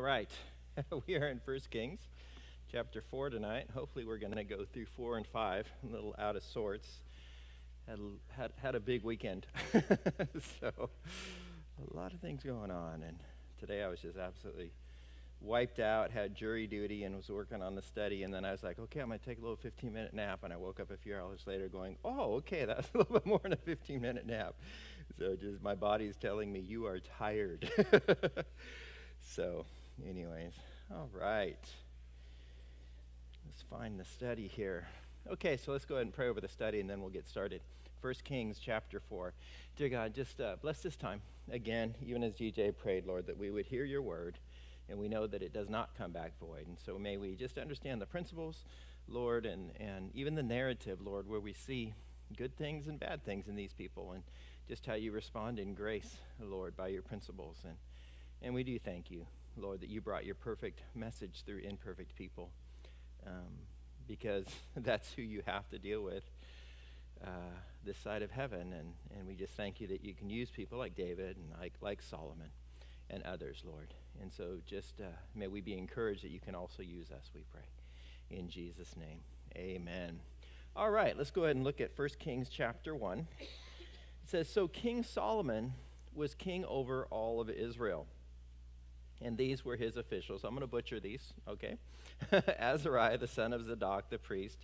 All right. we are in 1 Kings chapter 4 tonight. Hopefully, we're going to go through 4 and 5, a little out of sorts. Had, had, had a big weekend. so, a lot of things going on. And today I was just absolutely wiped out, had jury duty, and was working on the study. And then I was like, okay, I'm going to take a little 15 minute nap. And I woke up a few hours later going, oh, okay, that's a little bit more than a 15 minute nap. So, just my body's telling me, you are tired. so, anyways, all right. Let's find the study here. Okay, so let's go ahead and pray over the study and then we'll get started. First Kings chapter 4. Dear God, just uh, bless this time again, even as GJ prayed, Lord, that we would hear your word and we know that it does not come back void. And so may we just understand the principles, Lord, and, and even the narrative, Lord, where we see good things and bad things in these people and just how you respond in grace, Lord, by your principles. And, and we do thank you. Lord, that you brought your perfect message through imperfect people um, because that's who you have to deal with uh, this side of heaven. And, and we just thank you that you can use people like David and like, like Solomon and others, Lord. And so just uh, may we be encouraged that you can also use us, we pray. In Jesus' name, amen. All right, let's go ahead and look at 1 Kings chapter 1. It says, So King Solomon was king over all of Israel and these were his officials. I'm going to butcher these, okay? Azariah, the son of Zadok, the priest,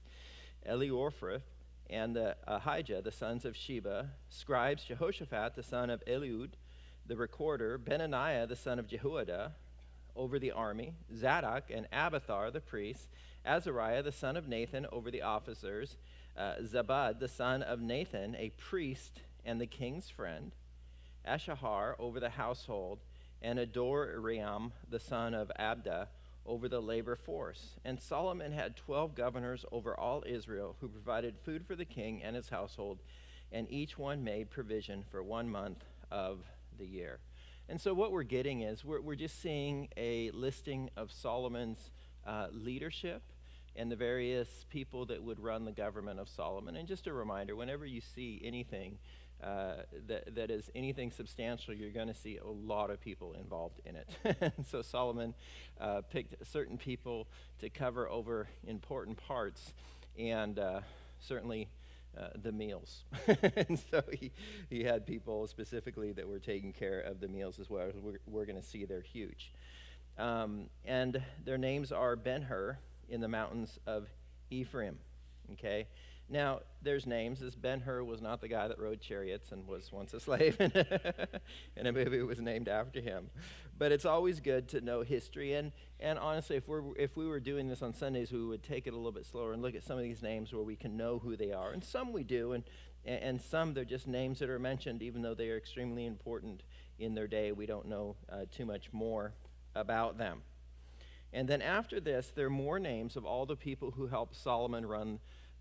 Eliorphra, and the Ahijah, the sons of Sheba, scribes Jehoshaphat, the son of Eliud, the recorder, Benaniah, the son of Jehoiada, over the army, Zadok and Abiathar, the priests, Azariah, the son of Nathan, over the officers, uh, Zabad, the son of Nathan, a priest and the king's friend, Ashahar, over the household, and Adoram, the son of Abda, over the labor force. And Solomon had 12 governors over all Israel who provided food for the king and his household, and each one made provision for one month of the year. And so, what we're getting is we're, we're just seeing a listing of Solomon's uh, leadership and the various people that would run the government of Solomon. And just a reminder whenever you see anything uh, that, that is anything substantial, you're going to see a lot of people involved in it. so Solomon uh, picked certain people to cover over important parts, and uh, certainly uh, the meals. and so he, he had people specifically that were taking care of the meals as well. We're, we're going to see they're huge. Um, and their names are Ben Hur in the mountains of Ephraim. Okay? Now, there's names. This Ben Hur was not the guy that rode chariots and was once a slave, and a movie was named after him. But it's always good to know history. And, and honestly, if, we're, if we were doing this on Sundays, we would take it a little bit slower and look at some of these names where we can know who they are. And some we do, and, and some they're just names that are mentioned, even though they are extremely important in their day. We don't know uh, too much more about them. And then after this, there are more names of all the people who helped Solomon run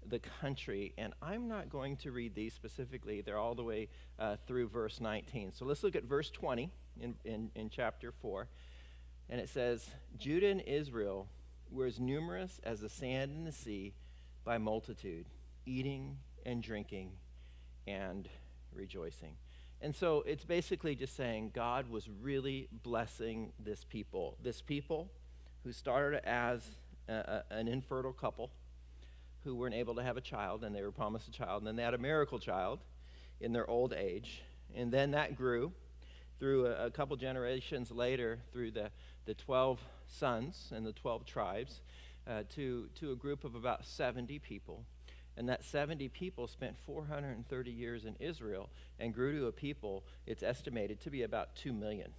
the country. And I'm not going to read these specifically, they're all the way uh, through verse 19. So let's look at verse 20 in, in, in chapter 4. And it says, Judah and Israel were as numerous as the sand in the sea by multitude, eating and drinking and rejoicing. And so it's basically just saying God was really blessing this people. This people who started as a, a, an infertile couple who weren't able to have a child, and they were promised a child, and then they had a miracle child in their old age. And then that grew through a, a couple generations later through the, the 12 sons and the 12 tribes uh, to, to a group of about 70 people. And that 70 people spent 430 years in Israel and grew to a people, it's estimated to be about 2 million.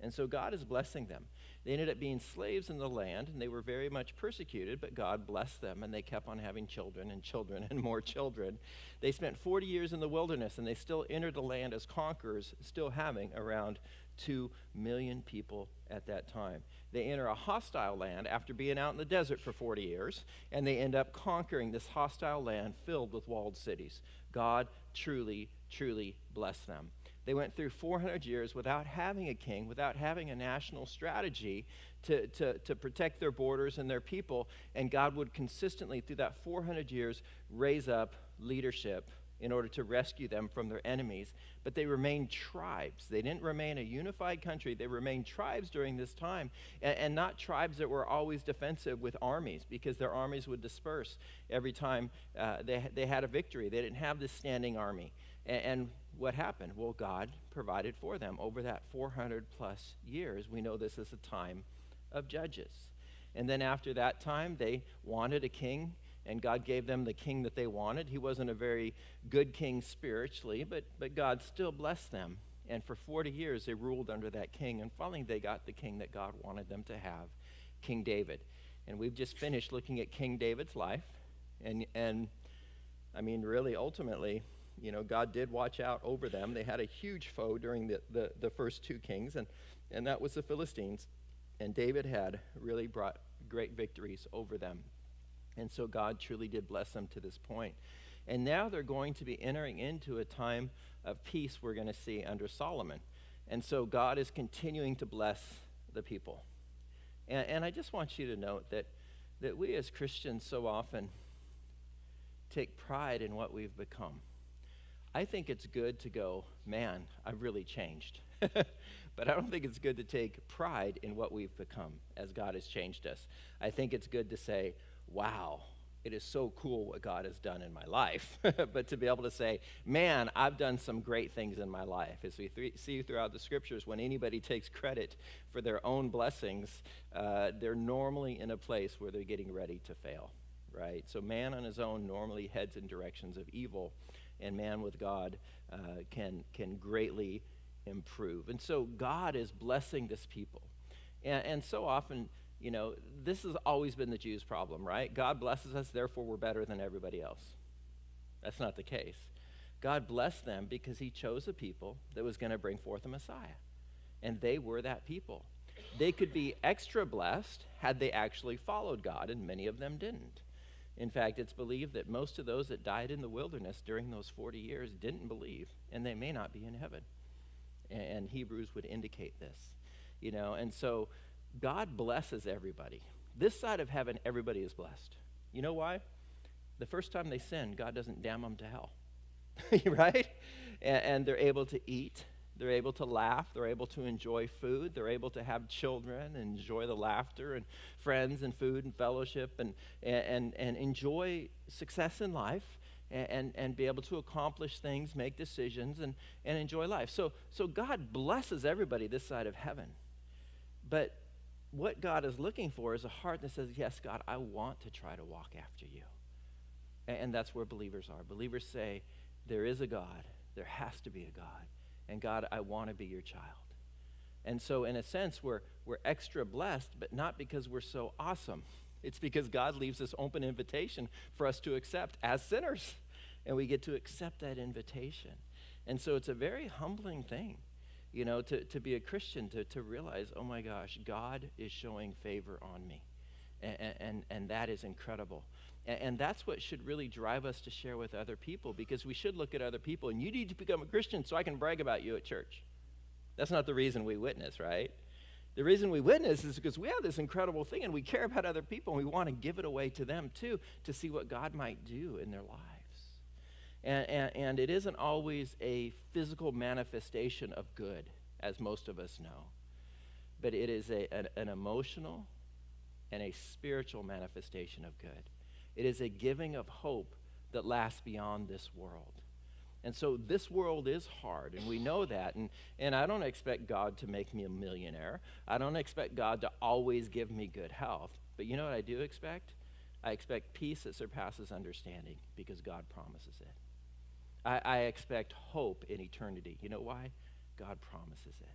And so God is blessing them. They ended up being slaves in the land, and they were very much persecuted, but God blessed them, and they kept on having children and children and more children. They spent 40 years in the wilderness, and they still entered the land as conquerors, still having around 2 million people at that time. They enter a hostile land after being out in the desert for 40 years, and they end up conquering this hostile land filled with walled cities. God truly, truly blessed them. They went through 400 years without having a king, without having a national strategy to, to, to protect their borders and their people. And God would consistently, through that 400 years, raise up leadership in order to rescue them from their enemies. But they remained tribes. They didn't remain a unified country. They remained tribes during this time, and, and, not tribes that were always defensive with armies, because their armies would disperse every time uh, they, they had a victory. They didn't have this standing army. And, and what happened? Well, God provided for them over that 400 plus years. We know this is a time of judges. And then after that time, they wanted a king and God gave them the king that they wanted. He wasn't a very good king spiritually, but, but God still blessed them. And for 40 years, they ruled under that king. And finally, they got the king that God wanted them to have, King David. And we've just finished looking at King David's life. And, and I mean, really, ultimately, you know, God did watch out over them. They had a huge foe during the, the, the first two kings, and, and that was the Philistines. And David had really brought great victories over them. And so God truly did bless them to this point. And now they're going to be entering into a time of peace we're going to see under Solomon. And so God is continuing to bless the people. And, and I just want you to note that, that we as Christians so often take pride in what we've become. I think it's good to go, man, I've really changed. but I don't think it's good to take pride in what we've become as God has changed us. I think it's good to say, wow, it is so cool what God has done in my life. but to be able to say, man, I've done some great things in my life. As we th- see throughout the scriptures, when anybody takes credit for their own blessings, uh, they're normally in a place where they're getting ready to fail, right? So man on his own normally heads in directions of evil, and man with God uh, can, can greatly improve. And so God is blessing this people. And, and so often, you know, this has always been the Jews' problem, right? God blesses us, therefore we're better than everybody else. That's not the case. God blessed them because he chose a people that was going to bring forth a Messiah. And they were that people. They could be extra blessed had they actually followed God, and many of them didn't. In fact, it's believed that most of those that died in the wilderness during those 40 years didn't believe, and they may not be in heaven. And Hebrews would indicate this. You know, and so God blesses everybody. This side of heaven, everybody is blessed. You know why? The first time they sin, God doesn't damn them to hell. right? And, and, they're able to eat. They're able to laugh. They're able to enjoy food. They're able to have children and enjoy the laughter and friends and food and fellowship and, and, and enjoy success in life and, and, be able to accomplish things, make decisions, and, and enjoy life. So, so God blesses everybody this side of heaven. But what God is looking for is a heart that says, Yes, God, I want to try to walk after you. And that's where believers are. Believers say, There is a God, there has to be a God. And God, I want to be your child. And so, in a sense, we're, we're extra blessed, but not because we're so awesome. It's because God leaves this open invitation for us to accept as sinners. And we get to accept that invitation. And so, it's a very humbling thing you know, to, to be a Christian, to, to realize, oh my gosh, God is showing favor on me. And, and, and that is incredible. And, and that's what should really drive us to share with other people because we should look at other people. And you need to become a Christian so I can brag about you at church. That's not the reason we witness, right? The reason we witness is because we have this incredible thing and we care about other people and we want to give it away to them too to see what God might do in their lives. And, and, and it isn't always a physical manifestation of good, as most of us know, but it is a, an, an emotional and a spiritual manifestation of good. It is a giving of hope that lasts beyond this world. And so this world is hard, and we know that. And, and I don't expect God to make me a millionaire. I don't expect God to always give me good health. But you know what I do expect? I expect peace that surpasses understanding because God promises it. I, I expect hope in eternity. You know why? God promises it.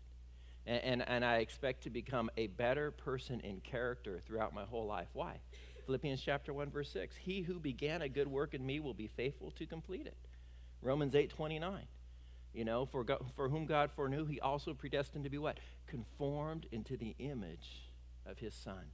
And, and, and, I expect to become a better person in character throughout my whole life. Why? Philippians chapter 1, verse 6. He who began a good work in me will be faithful to complete it. Romans 8, 29. You know, for, God, for whom God foreknew, he also predestined to be what? Conformed into the image of his Son,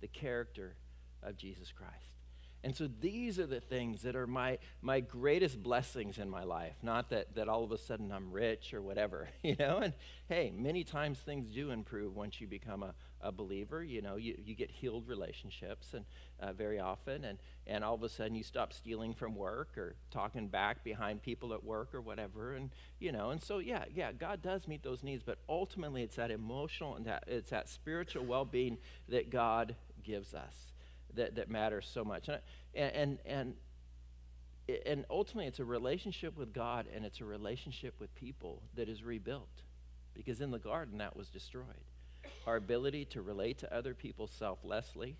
the character of Jesus Christ. And so these are the things that are my, my greatest blessings in my life. Not that, that all of a sudden I'm rich or whatever, you know? And hey, many times things do improve once you become a, a believer. You know, you, you get healed relationships and uh, very often, and, and all of a sudden you stop stealing from work or talking back behind people at work or whatever. And, you know, and so yeah, yeah, God does meet those needs, but ultimately it's that emotional and that, it's that spiritual well being that God gives us that, that matters so much. And, and, and, and ultimately, it's a relationship with God and it's a relationship with people that is rebuilt. Because in the garden, that was destroyed. Our ability to relate to other people selflessly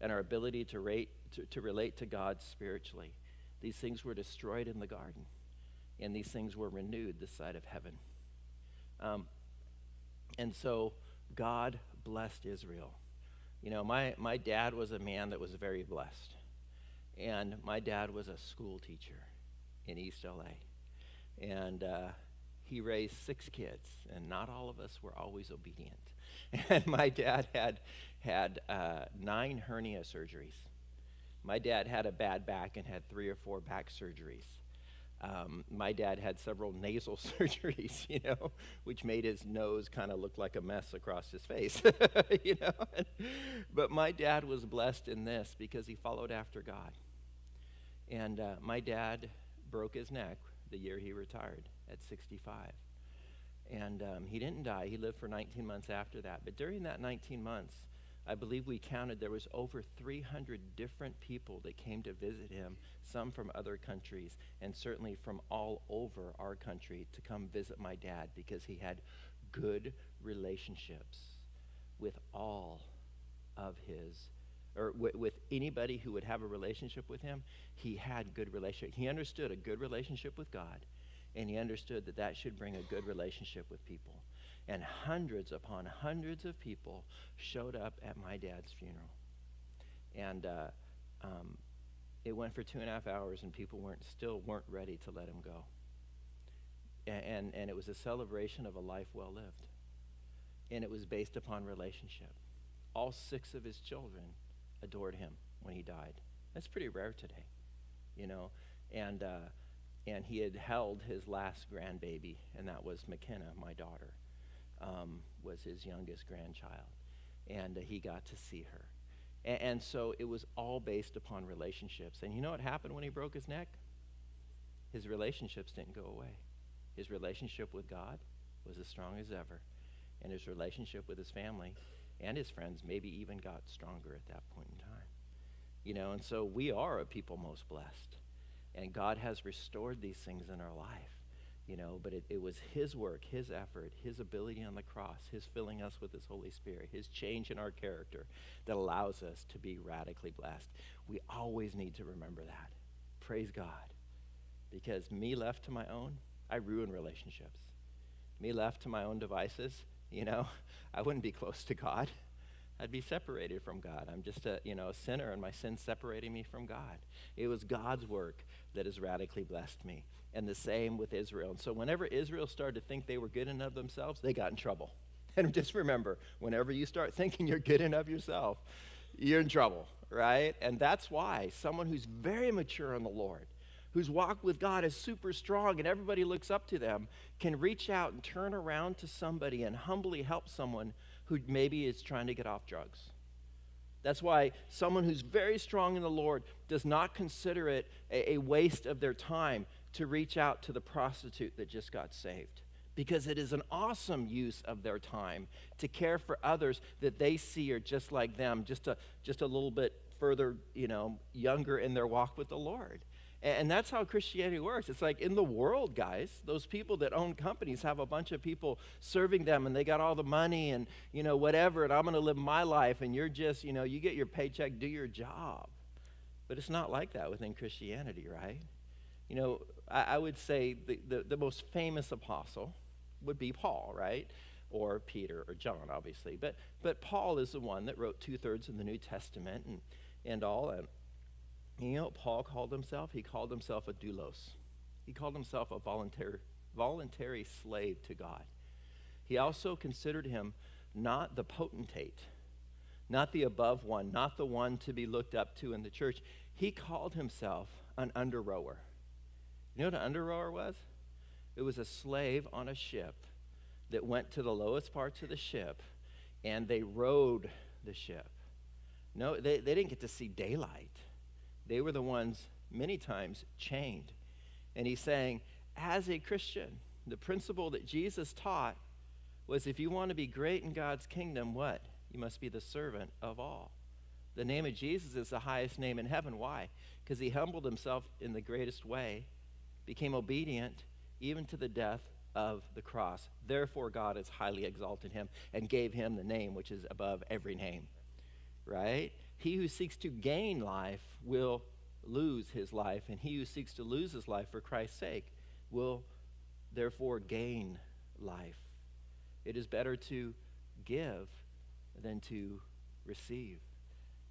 and our ability to, rate, to, to relate to God spiritually, these things were destroyed in the garden. And these things were renewed this side of heaven. Um, and so God blessed Israel you know, my, my dad was a man that was very blessed. And my dad was a school teacher in East LA. And uh, he raised six kids, and not all of us were always obedient. And my dad had, had uh, nine hernia surgeries. My dad had a bad back and had three or four back surgeries. Um, my dad had several nasal surgeries, you know, which made his nose kind of look like a mess across his face, you know. but my dad was blessed in this because he followed after God. And uh, my dad broke his neck the year he retired at 65. And um, he didn't die. He lived for 19 months after that. But during that 19 months, I believe we counted there was over 300 different people that came to visit him, some from other countries, and certainly from all over our country to come visit my dad because he had good relationships with all of his or w- with anybody who would have a relationship with him he had good relationship he understood a good relationship with god and he understood that that should bring a good relationship with people and hundreds upon hundreds of people showed up at my dad's funeral. And uh, um, it went for two and a half hours, and people weren't still weren't ready to let him go. And, and, and it was a celebration of a life well lived. And it was based upon relationship. All six of his children adored him when he died. That's pretty rare today, you know. And, uh, and he had held his last grandbaby, and that was McKenna, my daughter um, was his youngest grandchild, and uh, he got to see her. And, and so it was all based upon relationships. And you know what happened when he broke his neck? His relationships didn't go away. His relationship with God was as strong as ever, and his relationship with his family and his friends maybe even got stronger at that point in time. You know, and so we are a people most blessed. And God has restored these things in our life you know, but it, it was his work, his effort, his ability on the cross, his filling us with his Holy Spirit, his change in our character that allows us to be radically blessed. We always need to remember that. Praise God. Because me left to my own, I ruin relationships. Me left to my own devices, you know, I wouldn't be close to God. I'd be separated from God. I'm just a, you know, a sinner and my sin separating me from God. It was God's work that has radically blessed me and the same with Israel. And so, whenever Israel started to think they were good enough themselves, they got in trouble. And just remember, whenever you start thinking you're good enough yourself, you're in trouble, right? And that's why someone who's very mature in the Lord, whose walk with God is super strong and everybody looks up to them, can reach out and turn around to somebody and humbly help someone who maybe is trying to get off drugs. That's why someone who's very strong in the Lord does not consider it a, a waste of their time to reach out to the prostitute that just got saved because it is an awesome use of their time to care for others that they see are just like them, just a, just a little bit further, you know, younger in their walk with the Lord. And that's how Christianity works. It's like in the world, guys, those people that own companies have a bunch of people serving them and they got all the money and, you know, whatever, and I'm going to live my life and you're just, you know, you get your paycheck, do your job. But it's not like that within Christianity, right? You know, I, I would say the, the, the most famous apostle would be Paul, right? Or Peter or John, obviously. But, but Paul is the one that wrote two thirds of the New Testament and, and all. And you know what Paul called himself? He called himself a doulos. He called himself a voluntary, voluntary slave to God. He also considered him not the potentate, not the above one, not the one to be looked up to in the church. he called himself an under rower. You know what an under rower was? It was a slave on a ship that went to the lowest parts of the ship and they rowed the ship. No, they, they didn't get to see daylight. They were the ones, many times, chained. And he's saying, as a Christian, the principle that Jesus taught was if you want to be great in God's kingdom, what? You must be the servant of all. The name of Jesus is the highest name in heaven. Why? Because he humbled himself in the greatest way, became obedient even to the death of the cross. Therefore, God has highly exalted him and gave him the name which is above every name. Right? He who seeks to gain life will lose his life, and he who seeks to lose his life for Christ's sake will therefore gain life. It is better to give than to receive.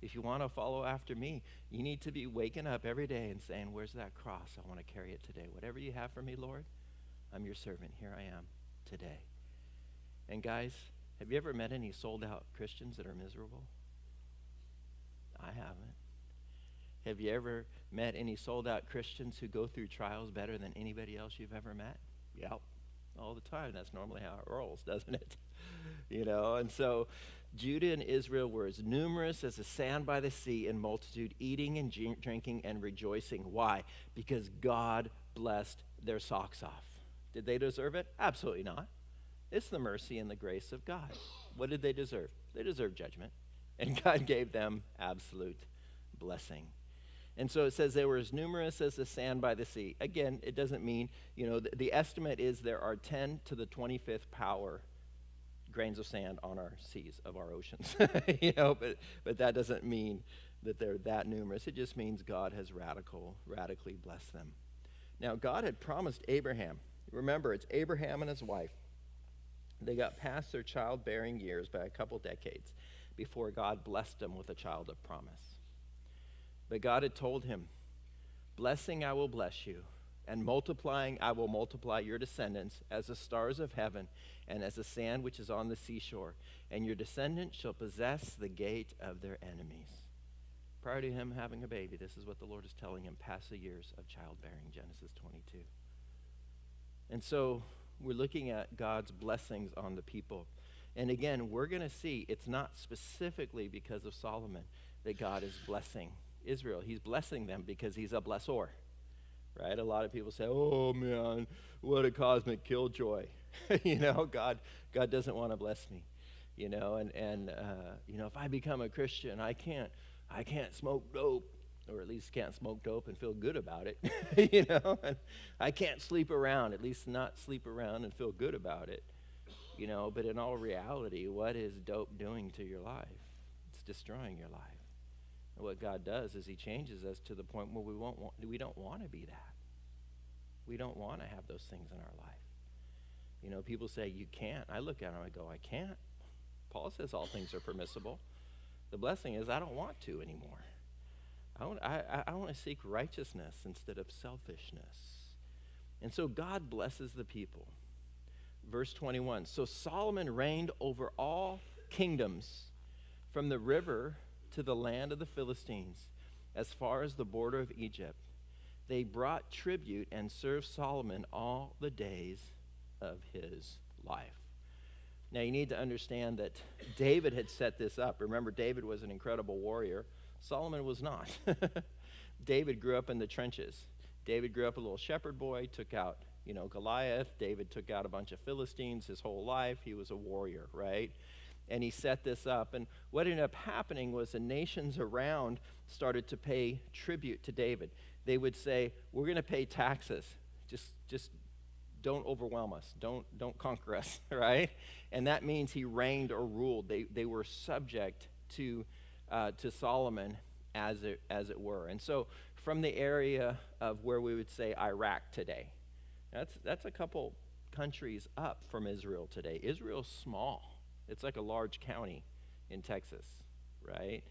If you want to follow after me, you need to be waking up every day and saying, Where's that cross? I want to carry it today. Whatever you have for me, Lord, I'm your servant. Here I am today. And guys, have you ever met any sold out Christians that are miserable? I haven't. Have you ever met any sold out Christians who go through trials better than anybody else you've ever met? Yep. All the time. That's normally how it rolls, doesn't it? you know, and so Judah and Israel were as numerous as the sand by the sea in multitude, eating and drinking and rejoicing. Why? Because God blessed their socks off. Did they deserve it? Absolutely not. It's the mercy and the grace of God. What did they deserve? They deserve judgment. And God gave them absolute blessing. And so it says they were as numerous as the sand by the sea. Again, it doesn't mean, you know, the, the estimate is there are 10 to the 25th power grains of sand on our seas, of our oceans. you know, but, but that doesn't mean that they're that numerous. It just means God has radical, radically blessed them. Now, God had promised Abraham, remember, it's Abraham and his wife. They got past their childbearing years by a couple decades before God blessed him with a child of promise. But God had told him, Blessing I will bless you, and multiplying I will multiply your descendants as the stars of heaven and as the sand which is on the seashore, and your descendants shall possess the gate of their enemies. Prior to him having a baby, this is what the Lord is telling him past the years of childbearing, Genesis 22. And so we're looking at God's blessings on the people. And again, we're going to see it's not specifically because of Solomon that God is blessing Israel. He's blessing them because he's a blessor. Right? A lot of people say, "Oh man, what a cosmic killjoy." you know, God, God doesn't want to bless me. You know, and and uh, you know, if I become a Christian, I can't, I can't smoke dope, or at least can't smoke dope and feel good about it. you know, and I can't sleep around, at least not sleep around and feel good about it. You know, but in all reality, what is dope doing to your life? It's destroying your life. And what God does is He changes us to the point where we won't want, we don't want to be that. We don't want to have those things in our life. You know, people say, you can't. I look at them, I go, I can't. Paul says all things are permissible. The blessing is I don't want to anymore. I want, I, I want to seek righteousness instead of selfishness. And so God blesses the people. Verse 21 So Solomon reigned over all kingdoms from the river to the land of the Philistines, as far as the border of Egypt. They brought tribute and served Solomon all the days of his life. Now, you need to understand that David had set this up. Remember, David was an incredible warrior, Solomon was not. David grew up in the trenches. David grew up a little shepherd boy, took out, you know, Goliath. David took out a bunch of Philistines his whole life. He was a warrior, right? And he set this up. And what ended up happening was the nations around started to pay tribute to David. They would say, We're going to pay taxes. Just, just don't overwhelm us. Don't, don't conquer us, right? And that means he reigned or ruled. They, they were subject to, uh, to Solomon, as it, as it were. And so, from the area of where we would say Iraq today, that's, that's a couple countries up from Israel today. Israel's small, it's like a large county in Texas, right?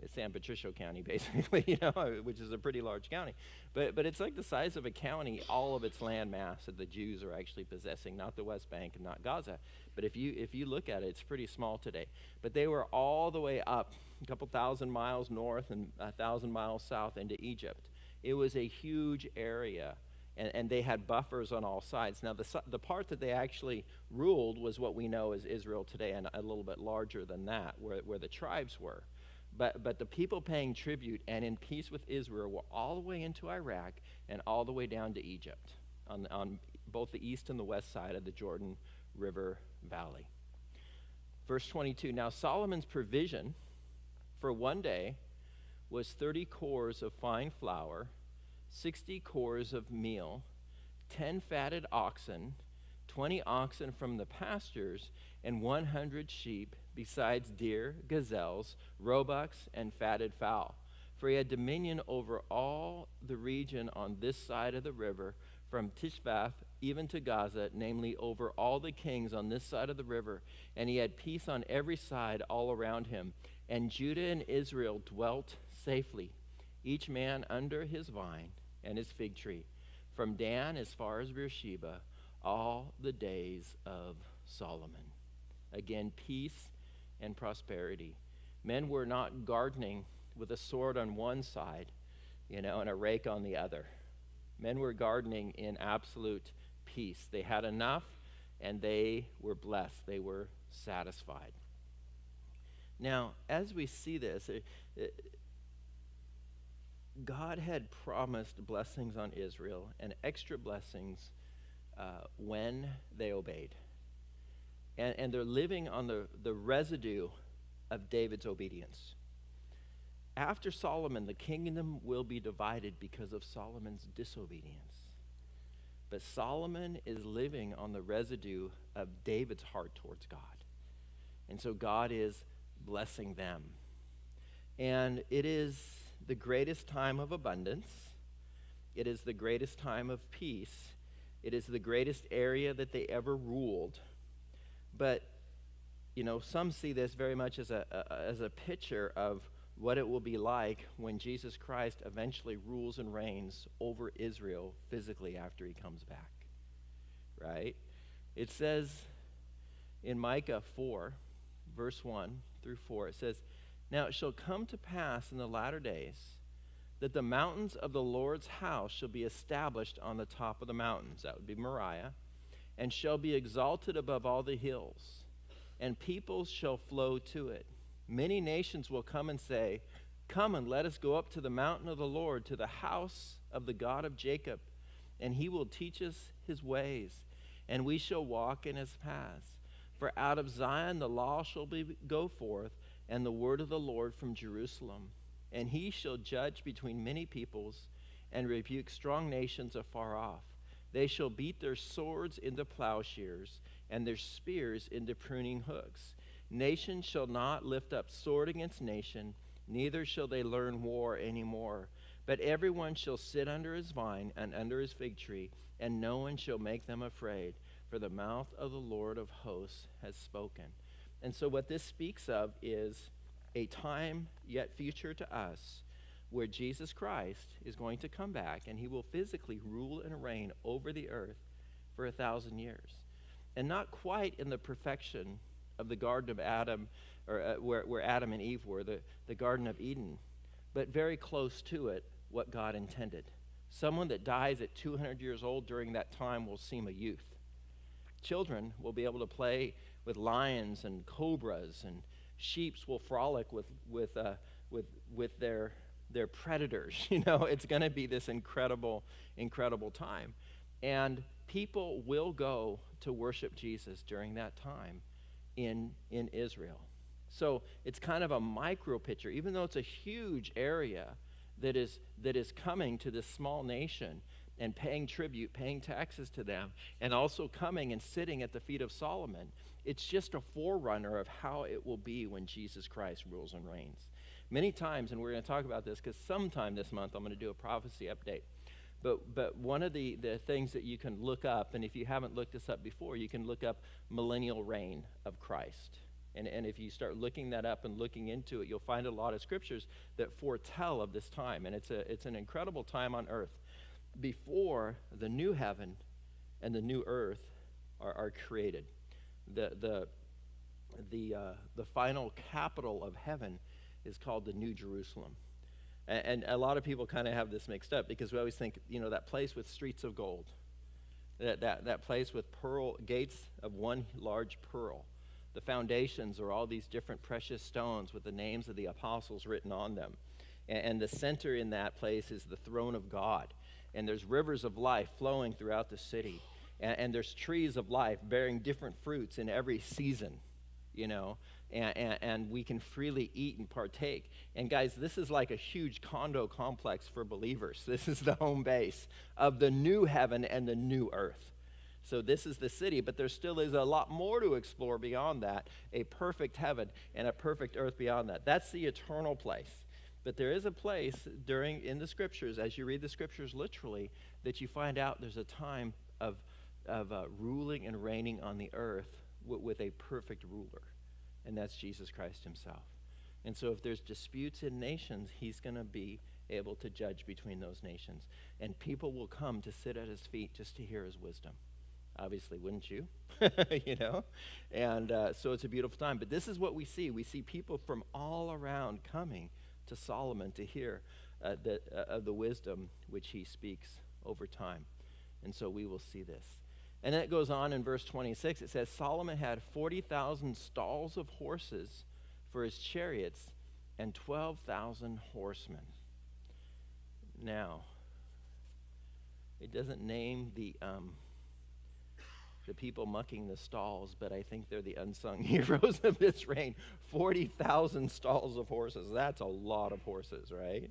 It's San Patricio County, basically, you know, which is a pretty large county. But, but it's like the size of a county, all of its land mass that the Jews are actually possessing, not the West Bank and not Gaza. But if you, if you look at it, it's pretty small today. But they were all the way up, a couple thousand miles north and a thousand miles south into Egypt. It was a huge area and, and they had buffers on all sides. Now, the, the part that they actually ruled was what we know as Israel today, and a little bit larger than that, where, where the tribes were. But, but the people paying tribute and in peace with Israel were all the way into Iraq and all the way down to Egypt on, on both the east and the west side of the Jordan River Valley. Verse 22 Now Solomon's provision for one day was 30 kors of fine flour 60 kors of meal, 10 fatted oxen, 20 oxen from the pastures, and 100 sheep, besides deer, gazelles, roebucks, and fatted fowl. For he had dominion over all the region on this side of the river, from Tishvath even to Gaza, namely over all the kings on this side of the river. And he had peace on every side all around him. And Judah and Israel dwelt safely, each man under his vine and his fig tree, from Dan as far as Beersheba, all the days of Solomon. Again, peace and prosperity. Men were not gardening with a sword on one side, you know, and a rake on the other. Men were gardening in absolute peace. They had enough and they were blessed. They were satisfied. Now, as we see this, it, it, God had promised blessings on Israel and extra blessings uh, when they obeyed. And, and they're living on the, the residue of David's obedience. After Solomon, the kingdom will be divided because of Solomon's disobedience. But Solomon is living on the residue of David's heart towards God. And so God is blessing them. And it is the greatest time of abundance. It is the greatest time of peace. It is the greatest area that they ever ruled. But, you know, some see this very much as a, a, as a picture of what it will be like when Jesus Christ eventually rules and reigns over Israel physically after he comes back. Right? It says in Micah 4, verse 1 through 4, it says, now it shall come to pass in the latter days that the mountains of the Lord's house shall be established on the top of the mountains. That would be Moriah. And shall be exalted above all the hills. And peoples shall flow to it. Many nations will come and say, Come and let us go up to the mountain of the Lord, to the house of the God of Jacob. And he will teach us his ways, and we shall walk in his paths. For out of Zion the law shall be, go forth and the word of the Lord from Jerusalem. And he shall judge between many peoples and rebuke strong nations afar off. They shall beat their swords into plowshares and their spears into pruning hooks. Nation shall not lift up sword against nation, neither shall they learn war any more. But everyone shall sit under his vine and under his fig tree, and no one shall make them afraid, for the mouth of the Lord of hosts has spoken. And so, what this speaks of is a time yet future to us where Jesus Christ is going to come back and he will physically rule and reign over the earth for a thousand years. And not quite in the perfection of the Garden of Adam, or uh, where, where Adam and Eve were, the, the Garden of Eden, but very close to it, what God intended. Someone that dies at 200 years old during that time will seem a youth. Children will be able to play with lions and cobras, and sheeps will frolic with, with, uh, with, with their, their predators. You know, it's going to be this incredible, incredible time. And people will go to worship Jesus during that time in, in Israel. So it's kind of a micro picture, even though it's a huge area that is, that is coming to this small nation and paying tribute, paying taxes to them, and also coming and sitting at the feet of Solomon. It's just a forerunner of how it will be when Jesus Christ rules and reigns. Many times, and we're going to talk about this because sometime this month I'm going to do a prophecy update. But, but one of the, the things that you can look up, and if you haven't looked this up before, you can look up millennial reign of Christ. And, and if you start looking that up and looking into it, you'll find a lot of scriptures that foretell of this time. And it's, a, it's an incredible time on earth before the new heaven and the new earth are, are created. The, the, the, uh, the final capital of heaven is called the New Jerusalem. And, and a lot of people kind of have this mixed up because we always think, you know, that place with streets of gold, that, that, that place with pearl gates of one large pearl. The foundations are all these different precious stones with the names of the apostles written on them. And, and the center in that place is the throne of God. And there's rivers of life flowing throughout the city. And, and there's trees of life bearing different fruits in every season, you know and, and, and, we can freely eat and partake. And guys, this is like a huge condo complex for believers. This is the home base of the new heaven and the new earth. So this is the city, but there still is a lot more to explore beyond that a perfect heaven and a perfect earth beyond that. That's the eternal place. But there is a place during in the scriptures, as you read the scriptures literally, that you find out there's a time of, of uh, ruling and reigning on the earth w- with a perfect ruler and that's Jesus Christ himself. And so if there's disputes in nations, he's going to be able to judge between those nations. And people will come to sit at his feet just to hear his wisdom. Obviously, wouldn't you? you know? And uh, so it's a beautiful time. But this is what we see. We see people from all around coming to Solomon to hear uh, the, uh, the wisdom which he speaks over time. And so we will see this. And then it goes on in verse 26. It says Solomon had 40,000 stalls of horses for his chariots and 12,000 horsemen. Now, it doesn't name the, um, the people mucking the stalls, but I think they're the unsung heroes of this reign. 40,000 stalls of horses. That's a lot of horses, right?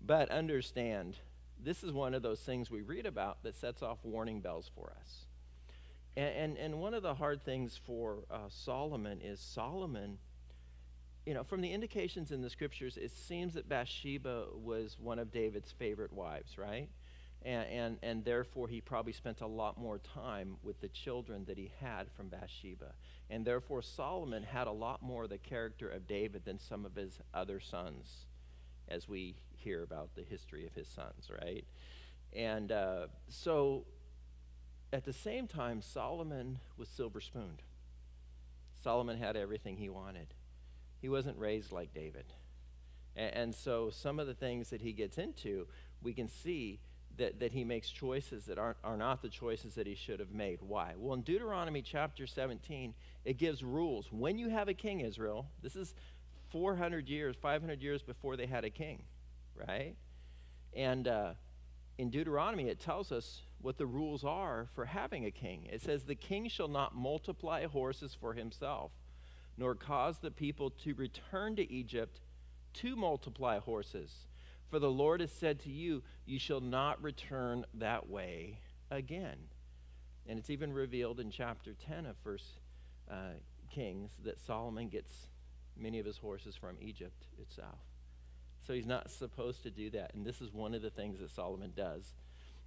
But understand, this is one of those things we read about that sets off warning bells for us. And, and, and one of the hard things for uh, Solomon is Solomon, you know, from the indications in the scriptures, it seems that Bathsheba was one of David's favorite wives, right? And, and, and therefore, he probably spent a lot more time with the children that he had from Bathsheba. And therefore, Solomon had a lot more of the character of David than some of his other sons, as we hear about the history of his sons, right? And uh, so at the same time, Solomon was silver spooned. Solomon had everything he wanted. He wasn't raised like David. And, and, so some of the things that he gets into, we can see that, that he makes choices that aren't, are not the choices that he should have made. Why? Well, in Deuteronomy chapter 17, it gives rules. When you have a king, Israel, this is 400 years, 500 years before they had a king, right? And uh, in Deuteronomy, it tells us what the rules are for having a king. It says, The king shall not multiply horses for himself, nor cause the people to return to Egypt to multiply horses. For the Lord has said to you, You shall not return that way again. And it's even revealed in chapter 10 of First uh, Kings that Solomon gets many of his horses from Egypt itself. So he's not supposed to do that. And this is one of the things that Solomon does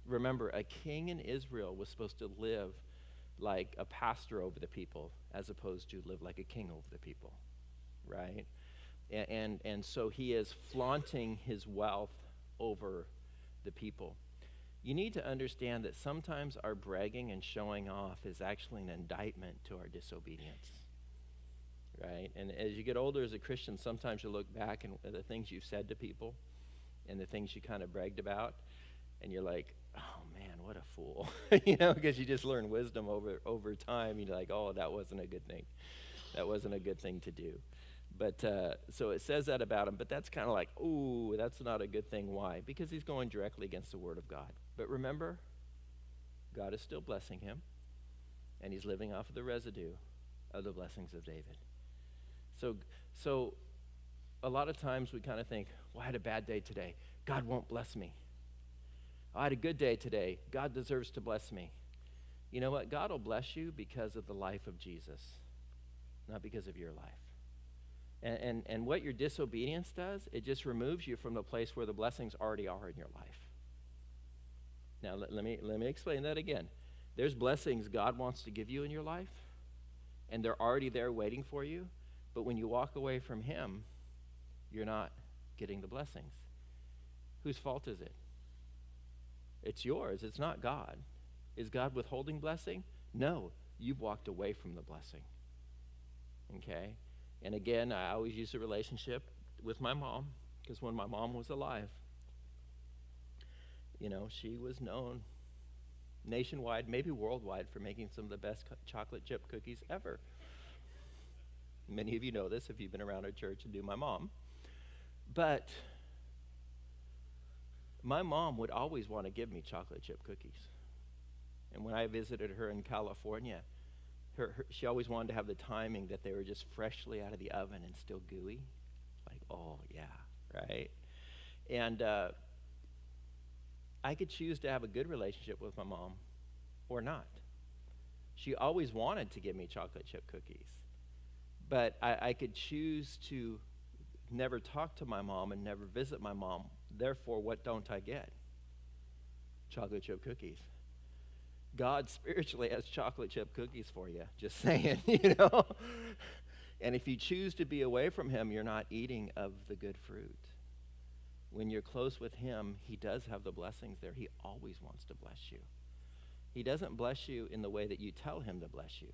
remember, a king in Israel was supposed to live like a pastor over the people as opposed to live like a king over the people, right? And, and, and so he is flaunting his wealth over the people. You need to understand that sometimes our bragging and showing off is actually an indictment to our disobedience. Right? And as you get older as a Christian, sometimes you look back and the things you've said to people and the things you kind of bragged about, and you're like, oh man, what a fool. you know, because you just learn wisdom over over time. You're like, oh, that wasn't a good thing. That wasn't a good thing to do. But uh, so it says that about him, but that's kind of like, ooh, that's not a good thing. Why? Because he's going directly against the word of God. But remember, God is still blessing him, and he's living off of the residue of the blessings of David. So, so a lot of times we kind of think, well, I had a bad day today. God won't bless me. I had a good day today. God deserves to bless me. You know what? God will bless you because of the life of Jesus, not because of your life. And, and, and what your disobedience does, it just removes you from the place where the blessings already are in your life. Now, let, let, me, let me explain that again. There's blessings God wants to give you in your life, and they're already there waiting for you. But when you walk away from Him, you're not getting the blessings. Whose fault is it? It's yours. It's not God. Is God withholding blessing? No. You've walked away from the blessing. Okay? And again, I always use a relationship with my mom because when my mom was alive, you know, she was known nationwide, maybe worldwide, for making some of the best chocolate chip cookies ever. Many of you know this if you've been around our church and knew my mom. But my mom would always want to give me chocolate chip cookies. And when I visited her in California, her, her, she always wanted to have the timing that they were just freshly out of the oven and still gooey. Like, oh, yeah, right? And uh, I could choose to have a good relationship with my mom or not. She always wanted to give me chocolate chip cookies. But I, I could choose to never talk to my mom and never visit my mom. Therefore, what don't I get? Chocolate chip cookies. God spiritually has chocolate chip cookies for you. Just saying, you know? and if you choose to be away from Him, you're not eating of the good fruit. When you're close with Him, He does have the blessings there. He always wants to bless you. He doesn't bless you in the way that you tell Him to bless you.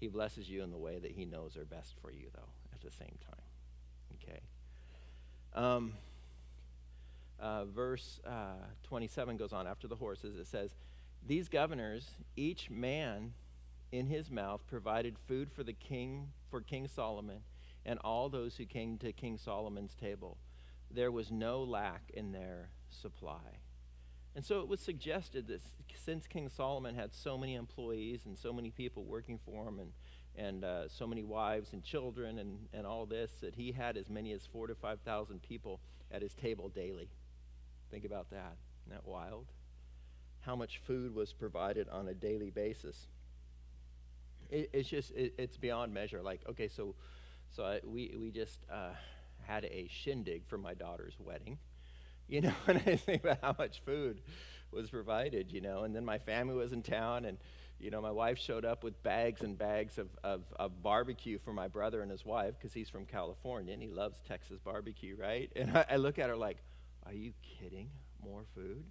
He blesses you in the way that He knows are best for you, though, at the same time. Okay? Um, uh, verse uh, 27 goes on after the horses. It says, These governors, each man in his mouth, provided food for the king, for King Solomon, and all those who came to King Solomon's table. There was no lack in their supply. And so it was suggested that since King Solomon had so many employees and so many people working for him and, and uh, so many wives and children and, and all this, that he had as many as four to 5,000 people at his table daily. Think about that. Isn't that wild? How much food was provided on a daily basis. It, it's just, it, it's beyond measure. Like, okay, so, so I, we, we just uh, had a shindig for my daughter's wedding. You know, and I think about how much food was provided, you know, and then my family was in town and you know, my wife showed up with bags and bags of, of, of barbecue for my brother and his wife because he's from California and he loves Texas barbecue, right? And I, I, look at her like, are you kidding? More food?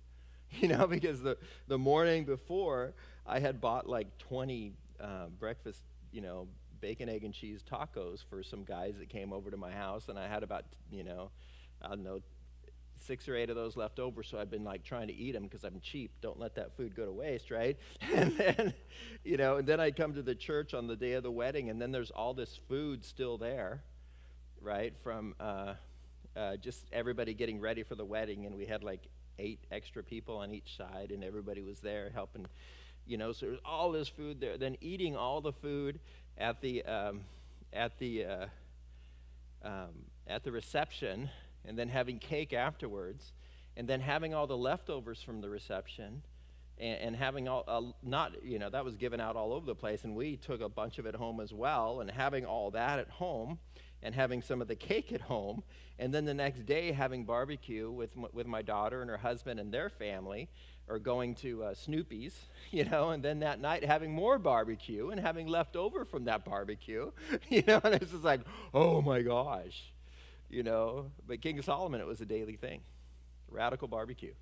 You know, because the, the morning before, I had bought like 20 uh, breakfast, you know, bacon, egg, and cheese tacos for some guys that came over to my house. And I had about, you know, I don't know, six or eight of those left over, so I've been like trying to eat them because I'm cheap. Don't let that food go to waste, right? And then, you know, and then I come to the church on the day of the wedding, and then there's all this food still there, right? From uh, uh, just everybody getting ready for the wedding, and we had like eight extra people on each side, and everybody was there helping, you know. So there was all this food there. Then eating all the food at the um, at the uh, um, at the reception and then having cake afterwards, and then having all the leftovers from the reception, and, and having all, uh, not, you know, that was given out all over the place, and we took a bunch of it home as well, and having all that at home, and having some of the cake at home, and then the next day having barbecue with, with my daughter and her husband and their family, or going to uh, Snoopy's, you know, and then that night having more barbecue and having left over from that barbecue, you know, and it's just like, oh my gosh, you know. But King Solomon, it was a daily thing. Radical barbecue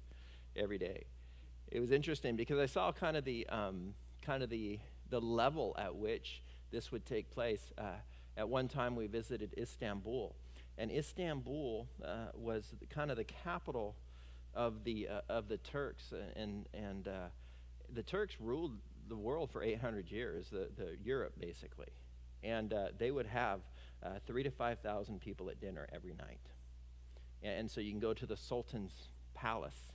every day. It was interesting because I saw kind of the um, kind of the the level at which this would take place. Uh, at one time, we visited Istanbul, and Istanbul uh, was kind of the capital of the uh, of the Turks, and and uh, the Turks ruled the world for 800 years, the, the Europe basically, and uh, they would have uh, three to 5,000 people at dinner every night. And, and, so you can go to the Sultan's palace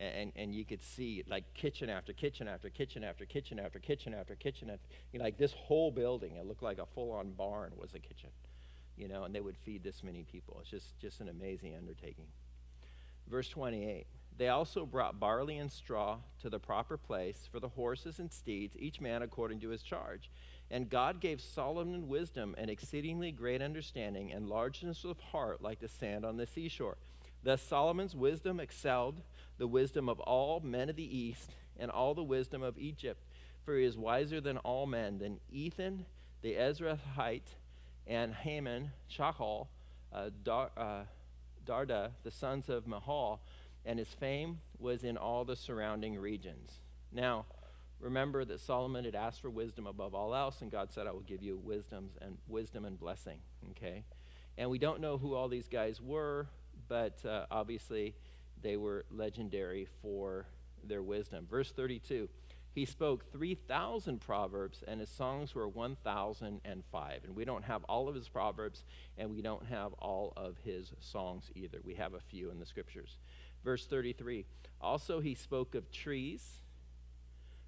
and, and you could see like kitchen after kitchen after kitchen after kitchen after kitchen after kitchen after, you know, like this whole building, it looked like a full-on barn was a kitchen, you know, and they would feed this many people. It's just, just an amazing undertaking. Verse 28. They also brought barley and straw to the proper place for the horses and steeds, each man according to his charge. And God gave Solomon wisdom and exceedingly great understanding and largeness of heart like the sand on the seashore. Thus Solomon's wisdom excelled the wisdom of all men of the east and all the wisdom of Egypt, for he is wiser than all men, than Ethan the Ezrahite, and Haman, Shachal, uh, Dar, uh, Darda, the sons of Mahol, and his fame was in all the surrounding regions. Now, remember that Solomon had asked for wisdom above all else, and God said, I will give you wisdoms and wisdom and blessing. Okay? And we don't know who all these guys were, but uh, obviously they were legendary for their wisdom. Verse 32 He spoke 3,000 proverbs, and his songs were 1,005. And we don't have all of his proverbs, and we don't have all of his songs either. We have a few in the scriptures. Verse 33 Also, he spoke of trees,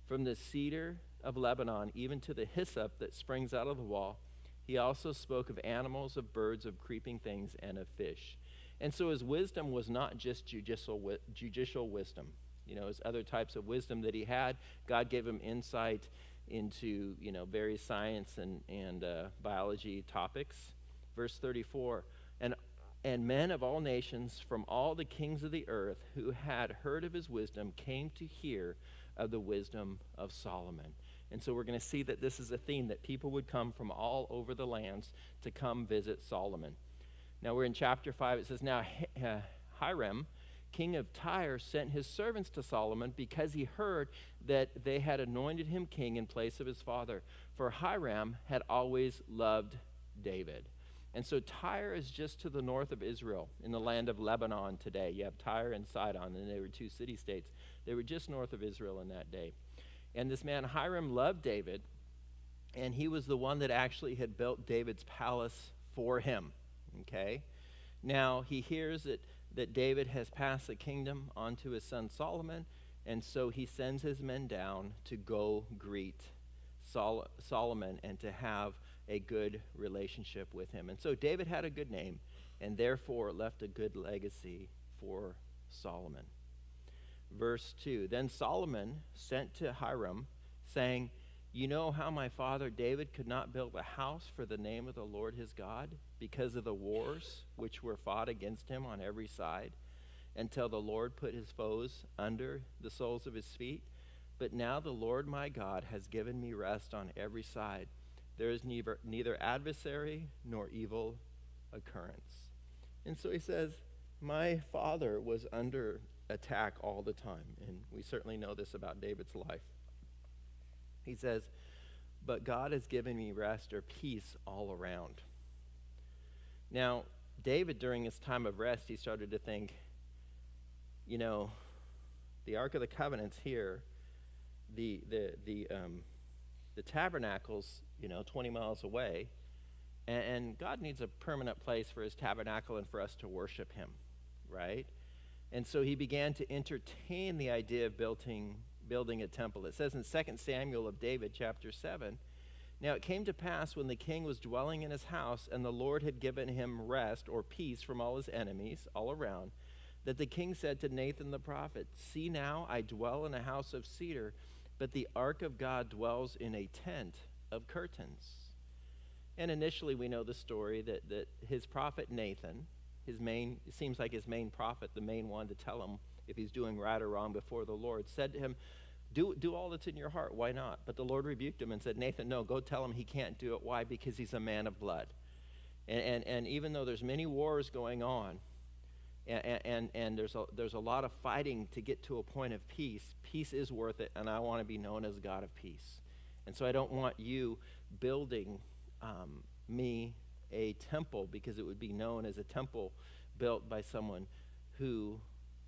from the cedar of Lebanon, even to the hyssop that springs out of the wall. He also spoke of animals, of birds, of creeping things, and of fish. And so his wisdom was not just judicial, judicial wisdom. You know, his other types of wisdom that he had, God gave him insight into, you know, various science and, and uh, biology topics. Verse 34, and, and men of all nations from all the kings of the earth who had heard of his wisdom came to hear of the wisdom of Solomon. And so we're going to see that this is a theme that people would come from all over the lands to come visit Solomon. Now we're in chapter 5. It says, Now uh, Hiram, king of Tyre, sent his servants to Solomon because he heard that they had anointed him king in place of his father. For Hiram had always loved David. And so Tyre is just to the north of Israel in the land of Lebanon today. You have Tyre and Sidon, and they were two city states. They were just north of Israel in that day. And this man Hiram loved David, and he was the one that actually had built David's palace for him. Okay? Now he hears that, that David has passed the kingdom onto his son Solomon, and so he sends his men down to go greet Sol- Solomon and to have a good relationship with him. And so David had a good name and therefore left a good legacy for Solomon. Verse 2 Then Solomon sent to Hiram, saying, You know how my father David could not build a house for the name of the Lord his God? Because of the wars which were fought against him on every side, until the Lord put his foes under the soles of his feet. But now the Lord my God has given me rest on every side. There is neither, neither adversary nor evil occurrence. And so he says, My father was under attack all the time. And we certainly know this about David's life. He says, But God has given me rest or peace all around. Now, David, during his time of rest, he started to think, you know, the Ark of the Covenant's here, the, the, the, um, the tabernacle's, you know, 20 miles away, and, and God needs a permanent place for his tabernacle and for us to worship him, right? And so he began to entertain the idea of building, building a temple. It says in 2 Samuel of David, chapter 7, now it came to pass when the king was dwelling in his house, and the Lord had given him rest or peace from all his enemies all around, that the king said to Nathan the prophet, See now, I dwell in a house of cedar, but the ark of God dwells in a tent of curtains. And initially, we know the story that, that his prophet Nathan, his main, it seems like his main prophet, the main one to tell him if he's doing right or wrong before the Lord, said to him, do, do all that's in your heart. Why not? But the Lord rebuked him and said, Nathan, no, go tell him he can't do it. Why? Because he's a man of blood. And, and, and even though there's many wars going on, and, and, and there's, a, there's a lot of fighting to get to a point of peace, peace is worth it, and I want to be known as God of peace. And so I don't want you building um, me a temple because it would be known as a temple built by someone who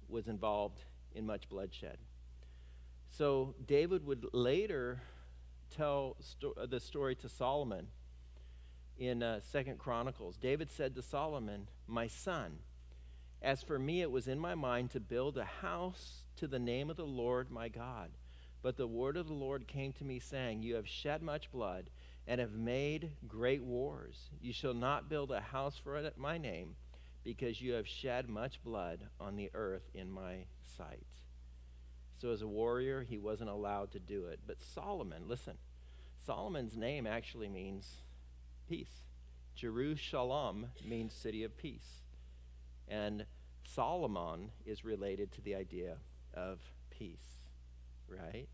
was involved in much bloodshed. So David would later tell sto- the story to Solomon in uh, Second Chronicles. David said to Solomon, "My son, as for me, it was in my mind to build a house to the name of the Lord my God. But the word of the Lord came to me, saying, You have shed much blood and have made great wars. You shall not build a house for my name, because you have shed much blood on the earth in my sight. So, as a warrior, he wasn't allowed to do it. But Solomon, listen, Solomon's name actually means peace. Jerusalem means city of peace. And Solomon is related to the idea of peace, right?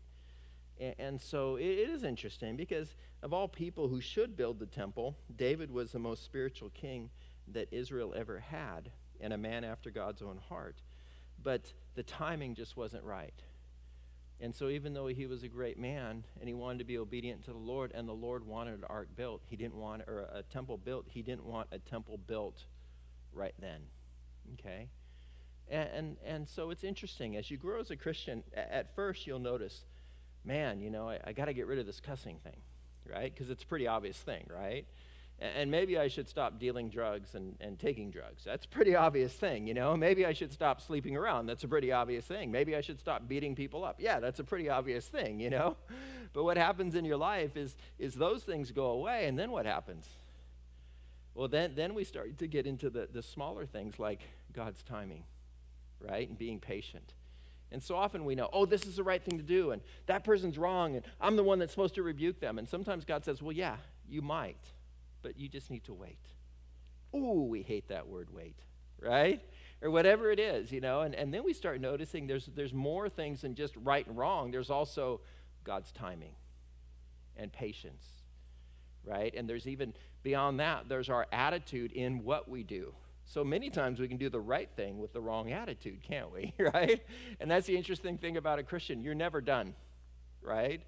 And, and so it, it is interesting because of all people who should build the temple, David was the most spiritual king that Israel ever had and a man after God's own heart. But the timing just wasn't right. And so, even though he was a great man and he wanted to be obedient to the Lord, and the Lord wanted an ark built, he didn't want, or a temple built, he didn't want a temple built right then. Okay? And, and, and so it's interesting. As you grow as a Christian, at first you'll notice, man, you know, I, I got to get rid of this cussing thing, right? Because it's a pretty obvious thing, right? And maybe I should stop dealing drugs and, and taking drugs. That's a pretty obvious thing, you know. Maybe I should stop sleeping around. That's a pretty obvious thing. Maybe I should stop beating people up. Yeah, that's a pretty obvious thing, you know. But what happens in your life is, is those things go away, and then what happens? Well, then, then we start to get into the, the smaller things like God's timing, right? And being patient. And so often we know, oh, this is the right thing to do, and that person's wrong, and I'm the one that's supposed to rebuke them. And sometimes God says, well, yeah, you might but you just need to wait. Ooh, we hate that word wait, right? Or whatever it is, you know, and, and then we start noticing there's, there's more things than just right and wrong. There's also God's timing and patience, right? And there's even beyond that, there's our attitude in what we do. So many times we can do the right thing with the wrong attitude, can't we? right? And that's the interesting thing about a Christian. You're never done, right?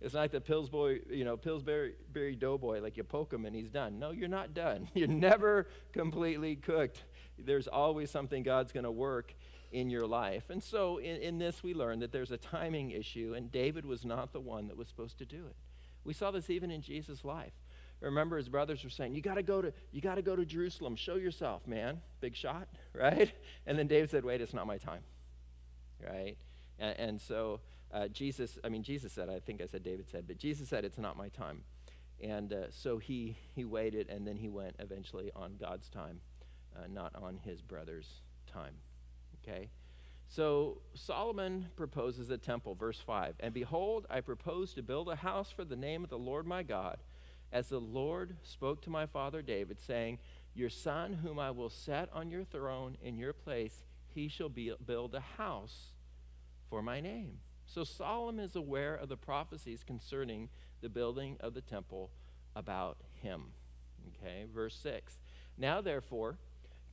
It's not the Pillsbury, you know, Pillsbury Berry Doughboy, like you poke him and he's done. No, you're not done. You're never completely cooked. There's always something God's going to work in your life. And so in, in this, we learn that there's a timing issue, and David was not the one that was supposed to do it. We saw this even in Jesus' life. Remember, his brothers were saying, "You got to go to, you got to go to Jerusalem. Show yourself, man. Big shot, right?" And then David said, "Wait, it's not my time." Right? And, and so uh, Jesus, I mean, Jesus said, I think I said David said, but Jesus said, it's not my time. And uh, so he, he waited, and then he went eventually on God's time, uh, not on his brother's time. Okay? So Solomon proposes a temple, verse 5. And behold, I propose to build a house for the name of the Lord my God, as the Lord spoke to my father David, saying, Your son, whom I will set on your throne in your place, he shall be, build a house for my name. So Solomon is aware of the prophecies concerning the building of the temple about him. Okay, verse 6. Now, therefore,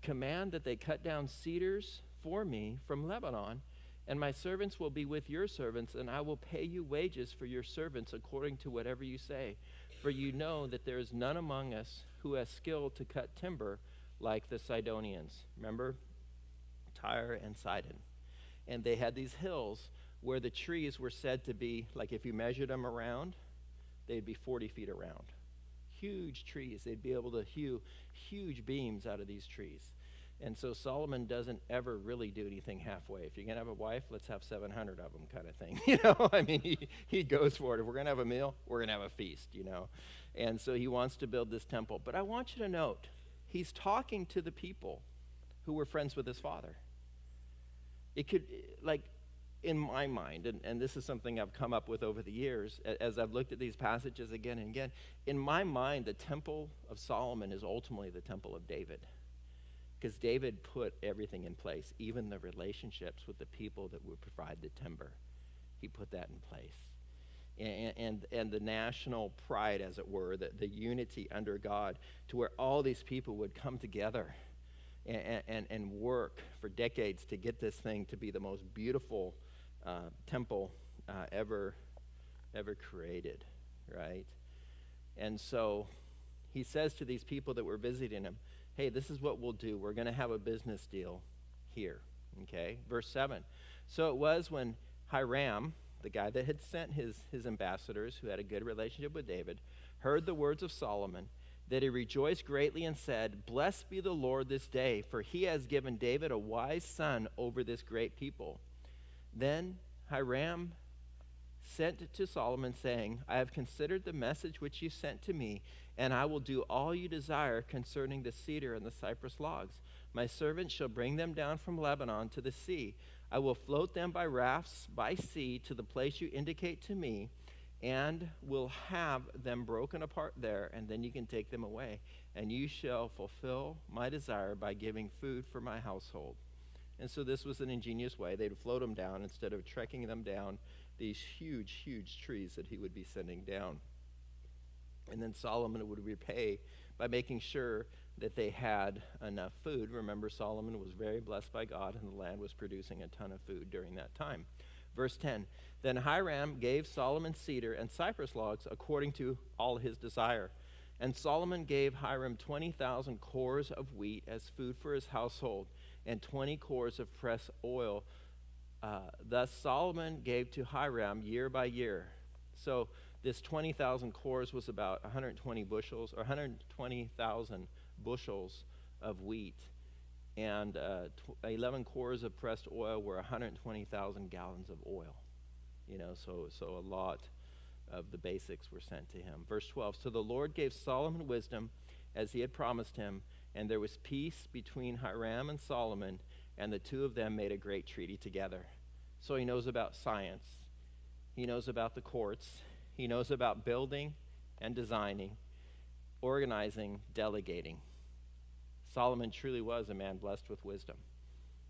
command that they cut down cedars for me from Lebanon, and my servants will be with your servants, and I will pay you wages for your servants according to whatever you say. For you know that there is none among us who has skill to cut timber like the Sidonians. Remember? Tyre and Sidon. And they had these hills where the trees were said to be, like if you measured them around, they'd be 40 feet around. Huge trees. They'd be able to hew huge beams out of these trees. And so Solomon doesn't ever really do anything halfway. If you're going to have a wife, let's have 700 of them, kind of thing. You know, I mean, he, he goes for it. If we're going to have a meal, we're going to have a feast, you know. And so he wants to build this temple. But I want you to note, he's talking to the people who were friends with his father. It could, like, in my mind, and, and this is something I've come up with over the years as I've looked at these passages again and again, in my mind, the temple of Solomon is ultimately the temple of David. Because David put everything in place, even the relationships with the people that would provide the timber. He put that in place. And, and, and the national pride, as it were, the, the unity under God, to where all these people would come together and, and, and work for decades to get this thing to be the most beautiful uh, temple uh, ever ever created, right? And so he says to these people that were visiting him, "Hey, this is what we'll do. We're going to have a business deal here." Okay, verse seven. So it was when Hiram, the guy that had sent his his ambassadors, who had a good relationship with David, heard the words of Solomon that he rejoiced greatly and said, Blessed be the Lord this day, for he has given David a wise son over this great people. Then Hiram sent to Solomon, saying, I have considered the message which you sent to me, and I will do all you desire concerning the cedar and the cypress logs. My servant shall bring them down from Lebanon to the sea. I will float them by rafts by sea to the place you indicate to me, and will have them broken apart there, and then you can take them away. And you shall fulfill my desire by giving food for my household. And so this was an ingenious way. They'd float them down instead of trekking them down these huge, huge trees that he would be sending down. And then Solomon would repay by making sure that they had enough food. Remember, Solomon was very blessed by God, and the land was producing a ton of food during that time. Verse 10 Then Hiram gave Solomon cedar and cypress logs according to all his desire. And Solomon gave Hiram 20,000 kors of wheat as food for his household, and 20 kors of pressed oil. Uh, thus Solomon gave to Hiram year by year. So this 20,000 kors was about 120 bushels, or 120,000 bushels of wheat. And uh, tw- 11 kors of pressed oil were 120,000 gallons of oil. You know, so, so a lot of the basics were sent to him. Verse 12 So the Lord gave Solomon wisdom as he had promised him, and there was peace between Hiram and Solomon, and the two of them made a great treaty together. So he knows about science, he knows about the courts, he knows about building and designing, organizing, delegating. Solomon truly was a man blessed with wisdom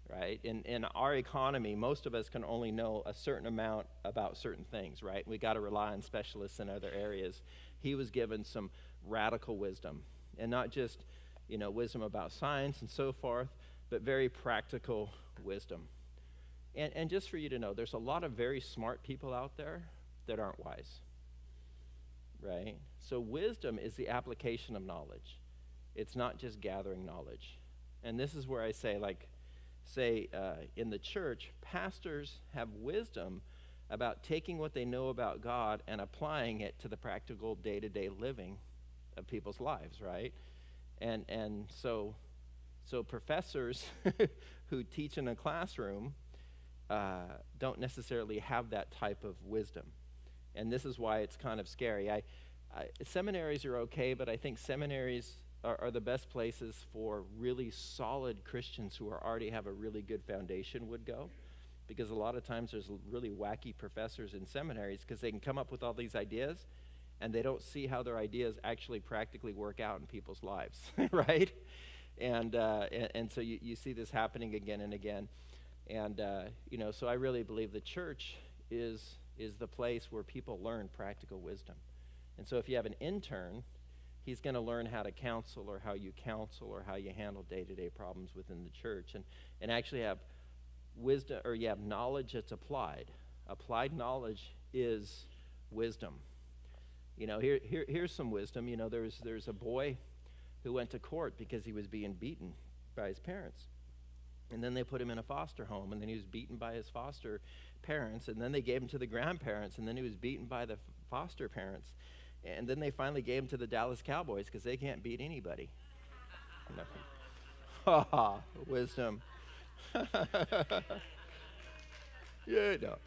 right? In, in our economy, most of us can only know a certain amount about certain things, right? We got to rely on specialists in other areas. He was given some radical wisdom, and not just, you know, wisdom about science and so forth, but very practical wisdom. And, and just for you to know, there's a lot of very smart people out there that aren't wise, right? So, wisdom is the application of knowledge, it's not just gathering knowledge. And this is where I say, like, say uh, in the church, pastors have wisdom about taking what they know about God and applying it to the practical day to day living of people's lives, right? And, and so, so professors who teach in a classroom uh, don't necessarily have that type of wisdom. And this is why it's kind of scary. I, I, seminaries are okay, but I think seminaries are, are the best places for really solid Christians who are already have a really good foundation would go because a lot of times there's really wacky professors in seminaries because they can come up with all these ideas and they don't see how their ideas actually practically work out in people's lives, right? And, uh, and, and, so you, you see this happening again and again. And, uh, you know, so I really believe the church is, is the place where people learn practical wisdom. And so if you have an intern he's going to learn how to counsel or how you counsel or how you handle day-to-day problems within the church and, and actually have wisdom or you have knowledge that's applied applied knowledge is wisdom you know here, here, here's some wisdom you know there's, there's a boy who went to court because he was being beaten by his parents and then they put him in a foster home and then he was beaten by his foster parents and then they gave him to the grandparents and then he was beaten by the foster parents and then they finally gave him to the Dallas Cowboys because they can't beat anybody. Ha ha, wisdom. yeah, no.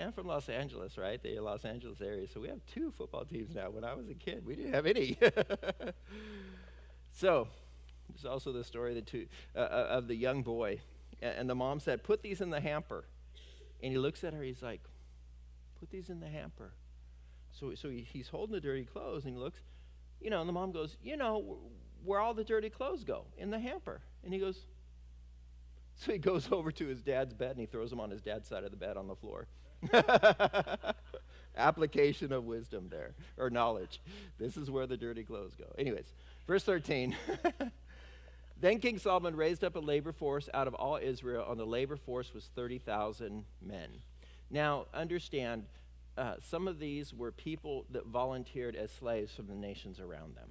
I'm from Los Angeles, right? The Los Angeles area. So we have two football teams now. When I was a kid, we didn't have any. so there's also the story of the, two, uh, uh, of the young boy. And the mom said, Put these in the hamper. And he looks at her, he's like, put these in the hamper. So, so he, he's holding the dirty clothes and he looks, you know, and the mom goes, you know, where all the dirty clothes go, in the hamper. And he goes, so he goes over to his dad's bed and he throws them on his dad's side of the bed on the floor. Application of wisdom there, or knowledge. This is where the dirty clothes go. Anyways, verse 13. Then King Solomon raised up a labor force out of all Israel, and the labor force was 30,000 men. Now, understand, uh, some of these were people that volunteered as slaves from the nations around them.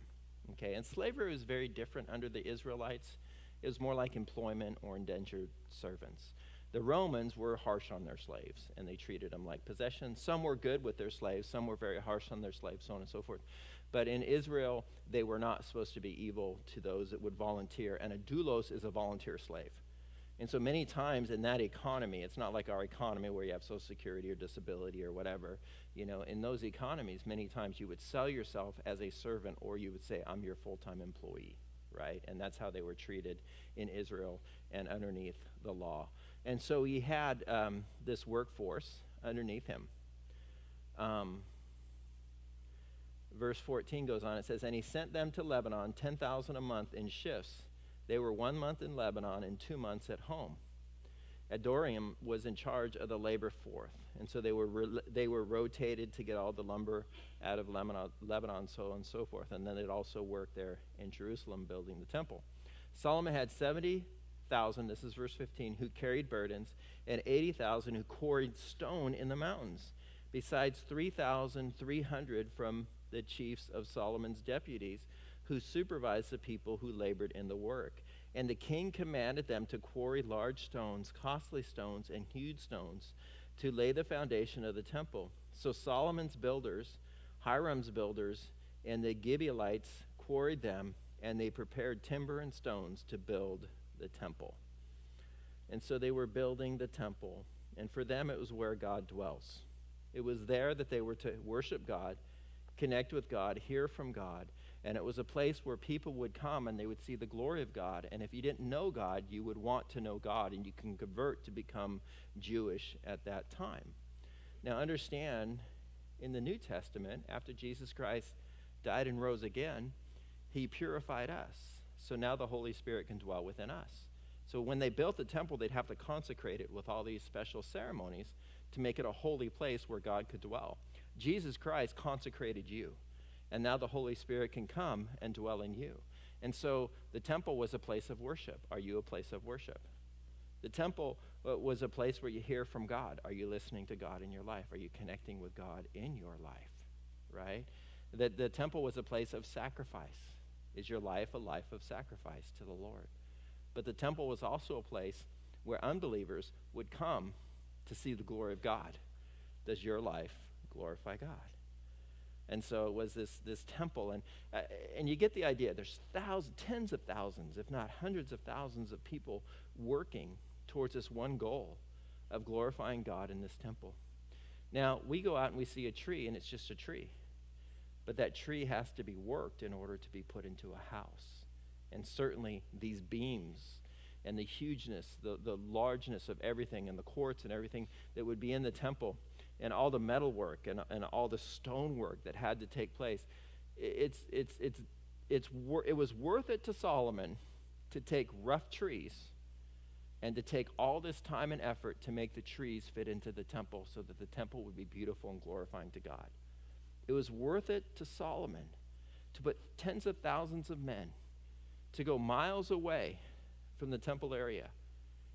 Okay, and slavery was very different under the Israelites. It was more like employment or indentured servants. The Romans were harsh on their slaves, and they treated them like possessions. Some were good with their slaves, some were very harsh on their slaves, so on and so forth. But in Israel, they were not supposed to be evil to those that would volunteer. And a doulos is a volunteer slave. And so many times in that economy, it's not like our economy where you have Social Security or disability or whatever. You know, in those economies, many times you would sell yourself as a servant or you would say, I'm your full time employee, right? And that's how they were treated in Israel and underneath the law. And so he had um, this workforce underneath him. Um, verse 14 goes on. It says, And he sent them to Lebanon, 10,000 a month in shifts. They were one month in Lebanon and two months at home. Adoniram was in charge of the labor force. And so they were, re- they were rotated to get all the lumber out of Lebanon, Lebanon, so on and so forth. And then they'd also work there in Jerusalem building the temple. Solomon had 70,000, this is verse 15, who carried burdens, and 80,000 who quarried stone in the mountains, besides 3,300 from the chiefs of Solomon's deputies who supervised the people who labored in the work. And the king commanded them to quarry large stones, costly stones, and huge stones to lay the foundation of the temple. So Solomon's builders, Hiram's builders, and the Gibeonites quarried them, and they prepared timber and stones to build the temple. And so they were building the temple, and for them it was where God dwells. It was there that they were to worship God, connect with God, hear from God, and it was a place where people would come and they would see the glory of God. And if you didn't know God, you would want to know God, and you can convert to become Jewish at that time. Now, understand, in the New Testament, after Jesus Christ died and rose again, he purified us. So now the Holy Spirit can dwell within us. So when they built the temple, they'd have to consecrate it with all these special ceremonies to make it a holy place where God could dwell. Jesus Christ consecrated you. And now the Holy Spirit can come and dwell in you. And so the temple was a place of worship. Are you a place of worship? The temple uh, was a place where you hear from God. Are you listening to God in your life? Are you connecting with God in your life? Right? The, the temple was a place of sacrifice. Is your life a life of sacrifice to the Lord? But the temple was also a place where unbelievers would come to see the glory of God. Does your life glorify God? And so it was this, this temple. And, uh, and you get the idea. There's thousands, tens of thousands, if not hundreds of thousands of people working towards this one goal of glorifying God in this temple. Now, we go out and we see a tree, and it's just a tree. But that tree has to be worked in order to be put into a house. And certainly these beams and the hugeness, the, the largeness of everything, and the courts and everything that would be in the temple and all the metal work and, and all the stone work that had to take place. It's, it's, it's, it's, it was worth it to Solomon to take rough trees and to take all this time and effort to make the trees fit into the temple so that the temple would be beautiful and glorifying to God. It was worth it to Solomon to put tens of thousands of men to go miles away from the temple area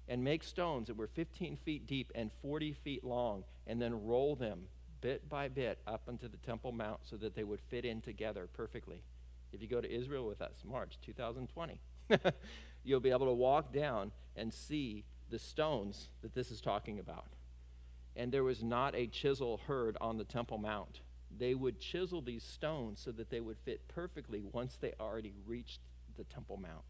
and make stones that were 15 feet deep and 40 feet long, and then roll them bit by bit up onto the Temple Mount so that they would fit in together perfectly. If you go to Israel with us, March 2020, you'll be able to walk down and see the stones that this is talking about. And there was not a chisel heard on the Temple Mount. They would chisel these stones so that they would fit perfectly once they already reached the Temple Mount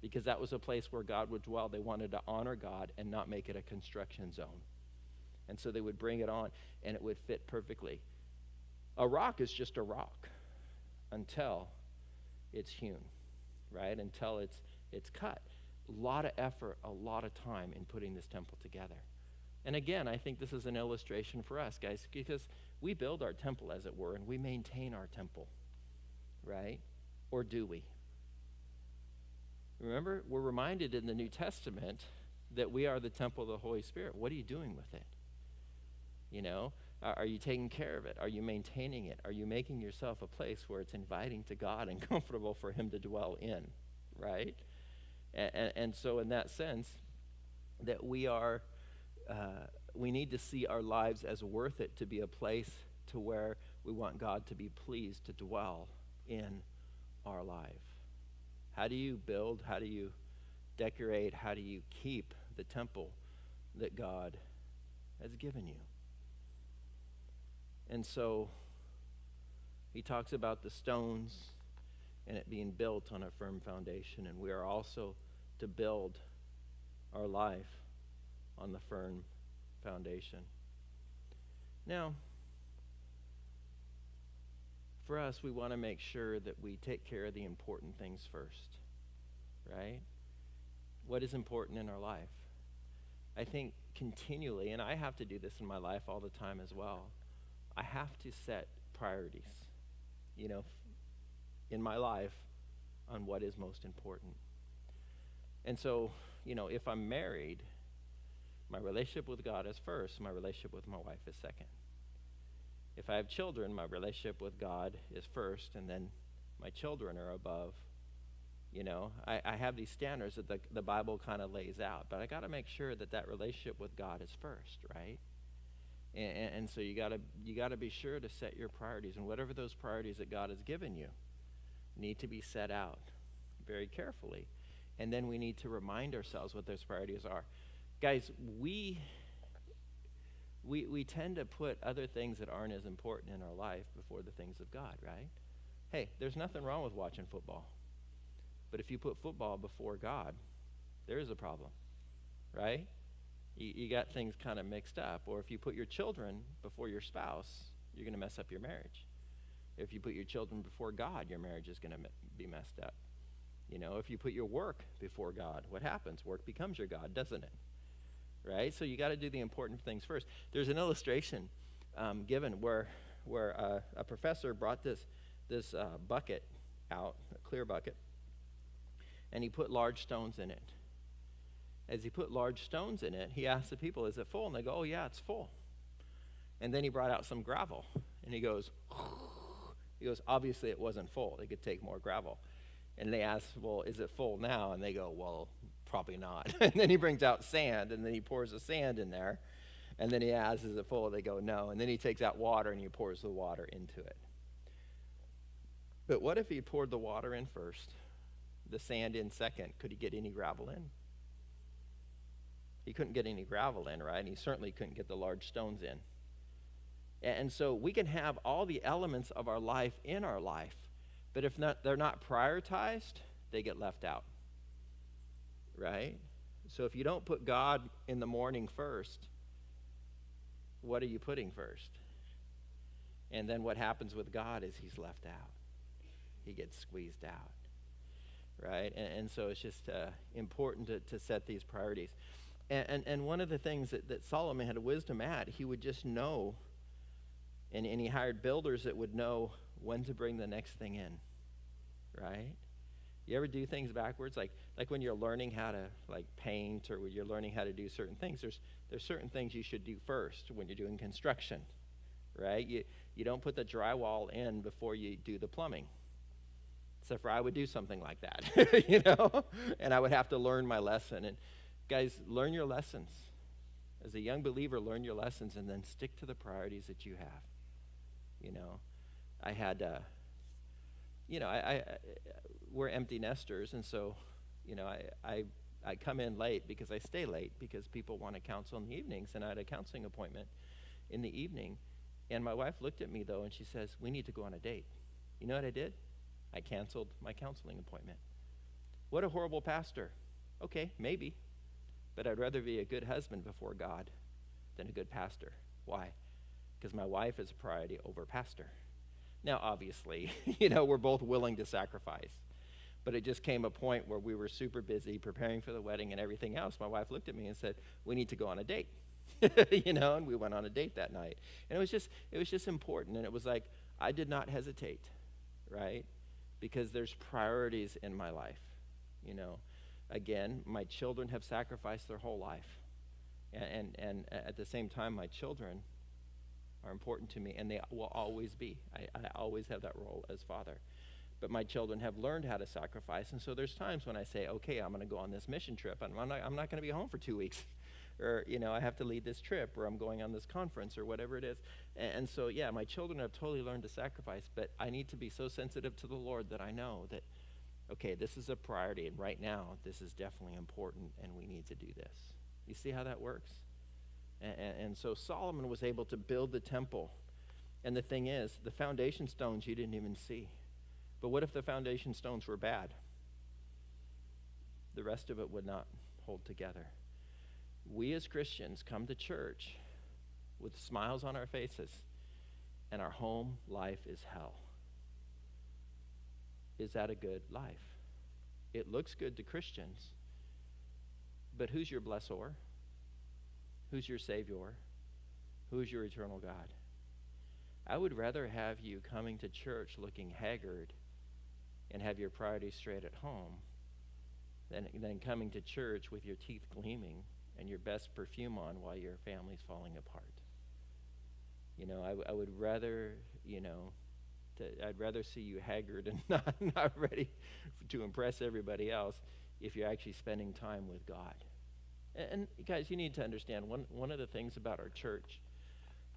because that was a place where God would dwell. They wanted to honor God and not make it a construction zone. And so they would bring it on and it would fit perfectly. A rock is just a rock until it's hewn, right? Until it's it's cut. A lot of effort, a lot of time in putting this temple together. And again, I think this is an illustration for us, guys, because we build our temple, as it were, and we maintain our temple, right? Or do we? Remember, we're reminded in the New Testament that we are the temple of the Holy Spirit. What are you doing with it? You know, are you taking care of it? Are you maintaining it? Are you making yourself a place where it's inviting to God and comfortable for Him to dwell in? Right? And, and, and so, in that sense, that we are, uh, we need to see our lives as worth it to be a place to where we want God to be pleased to dwell in our life. How do you build? How do you decorate? How do you keep the temple that God has given you? And so he talks about the stones and it being built on a firm foundation. And we are also to build our life on the firm foundation. Now, for us, we want to make sure that we take care of the important things first, right? What is important in our life? I think continually, and I have to do this in my life all the time as well, I have to set priorities, you know, in my life on what is most important. And so, you know, if I'm married, My relationship with God is first, my relationship with my wife is second. If I have children, my relationship with God is first, and then my children are above. You know, I, I have these standards that the, the Bible kind of lays out, but I got to make sure that that relationship with God is first, right? And, and, so you got to you got to be sure to set your priorities, and whatever those priorities that God has given you need to be set out very carefully. And then we need to remind ourselves what those priorities are. Guys, we we we tend to put other things that aren't as important in our life before the things of God, right? Hey, there's nothing wrong with watching football. But if you put football before God, there is a problem, right? You, you got things kind of mixed up. Or if you put your children before your spouse, you're going to mess up your marriage. If you put your children before God, your marriage is going to be messed up. You know, if you put your work before God, what happens? Work becomes your God, doesn't it? Right? So you got to do the important things first. There's an illustration um, given where where uh, a professor brought this this uh, bucket out, a clear bucket, and he put large stones in it. As he put large stones in it, he asked the people, Is it full? And they go, Oh, yeah, it's full. And then he brought out some gravel, and he goes, He goes, Obviously, it wasn't full. They could take more gravel. And they ask, Well, is it full now? And they go, Well, probably not. and then he brings out sand, and then he pours the sand in there. And then he asks, Is it full? They go, No. And then he takes out water and he pours the water into it. But what if he poured the water in first the sand in second, could he get any gravel in? He couldn't get any gravel in, right? And he certainly couldn't get the large stones in. And so we can have all the elements of our life in our life, but if not, they're not prioritized, they get left out, right? So if you don't put God in the morning first, what are you putting first? And then what happens with God is he's left out. He gets squeezed out right? And, and so it's just uh, important to, to set these priorities. And, and, and, one of the things that, that Solomon had a wisdom at, he would just know, and, and he hired builders that would know when to bring the next thing in, right? You ever do things backwards? Like, like when you're learning how to like paint or when you're learning how to do certain things, there's, there's certain things you should do first when you're doing construction, right? You, you don't put the drywall in before you do the plumbing Except for I would do something like that, you know, and I would have to learn my lesson. And guys, learn your lessons. As a young believer, learn your lessons and then stick to the priorities that you have. You know, I had, uh, you know, I, I, we're empty nesters, and so, you know, I, I, I come in late because I stay late because people want to counsel in the evenings, and I had a counseling appointment in the evening, and my wife looked at me though, and she says, "We need to go on a date." You know what I did? I canceled my counseling appointment. What a horrible pastor. Okay, maybe. But I'd rather be a good husband before God than a good pastor. Why? Because my wife is a priority over pastor. Now, obviously, you know, we're both willing to sacrifice. But it just came a point where we were super busy preparing for the wedding and everything else. My wife looked at me and said, "We need to go on a date." you know, and we went on a date that night. And it was just it was just important and it was like I did not hesitate, right? because there's priorities in my life. You know, again, my children have sacrificed their whole life. And, and, and at the same time, my children are important to me, and they will always be. I, I always have that role as father. But my children have learned how to sacrifice, and so there's times when I say, okay, I'm going to go on this mission trip, and I'm not, I'm not going to be home for two weeks. or you know i have to lead this trip or i'm going on this conference or whatever it is and, and, so yeah my children have totally learned to sacrifice but i need to be so sensitive to the lord that i know that okay this is a priority and right now this is definitely important and we need to do this you see how that works and, and, so solomon was able to build the temple and the thing is the foundation stones you didn't even see but what if the foundation stones were bad the rest of it would not hold together we as Christians come to church with smiles on our faces, and our home life is hell. Is that a good life? It looks good to Christians, but who's your blessor? Who's your Savior? Who's your eternal God? I would rather have you coming to church looking haggard and have your priorities straight at home than, than coming to church with your teeth gleaming and your best perfume on while your family's falling apart. You know, I, I would rather, you know, to, I'd rather see you haggard and not, not ready to impress everybody else if you're actually spending time with God. And, guys, you need to understand one, one of the things about our church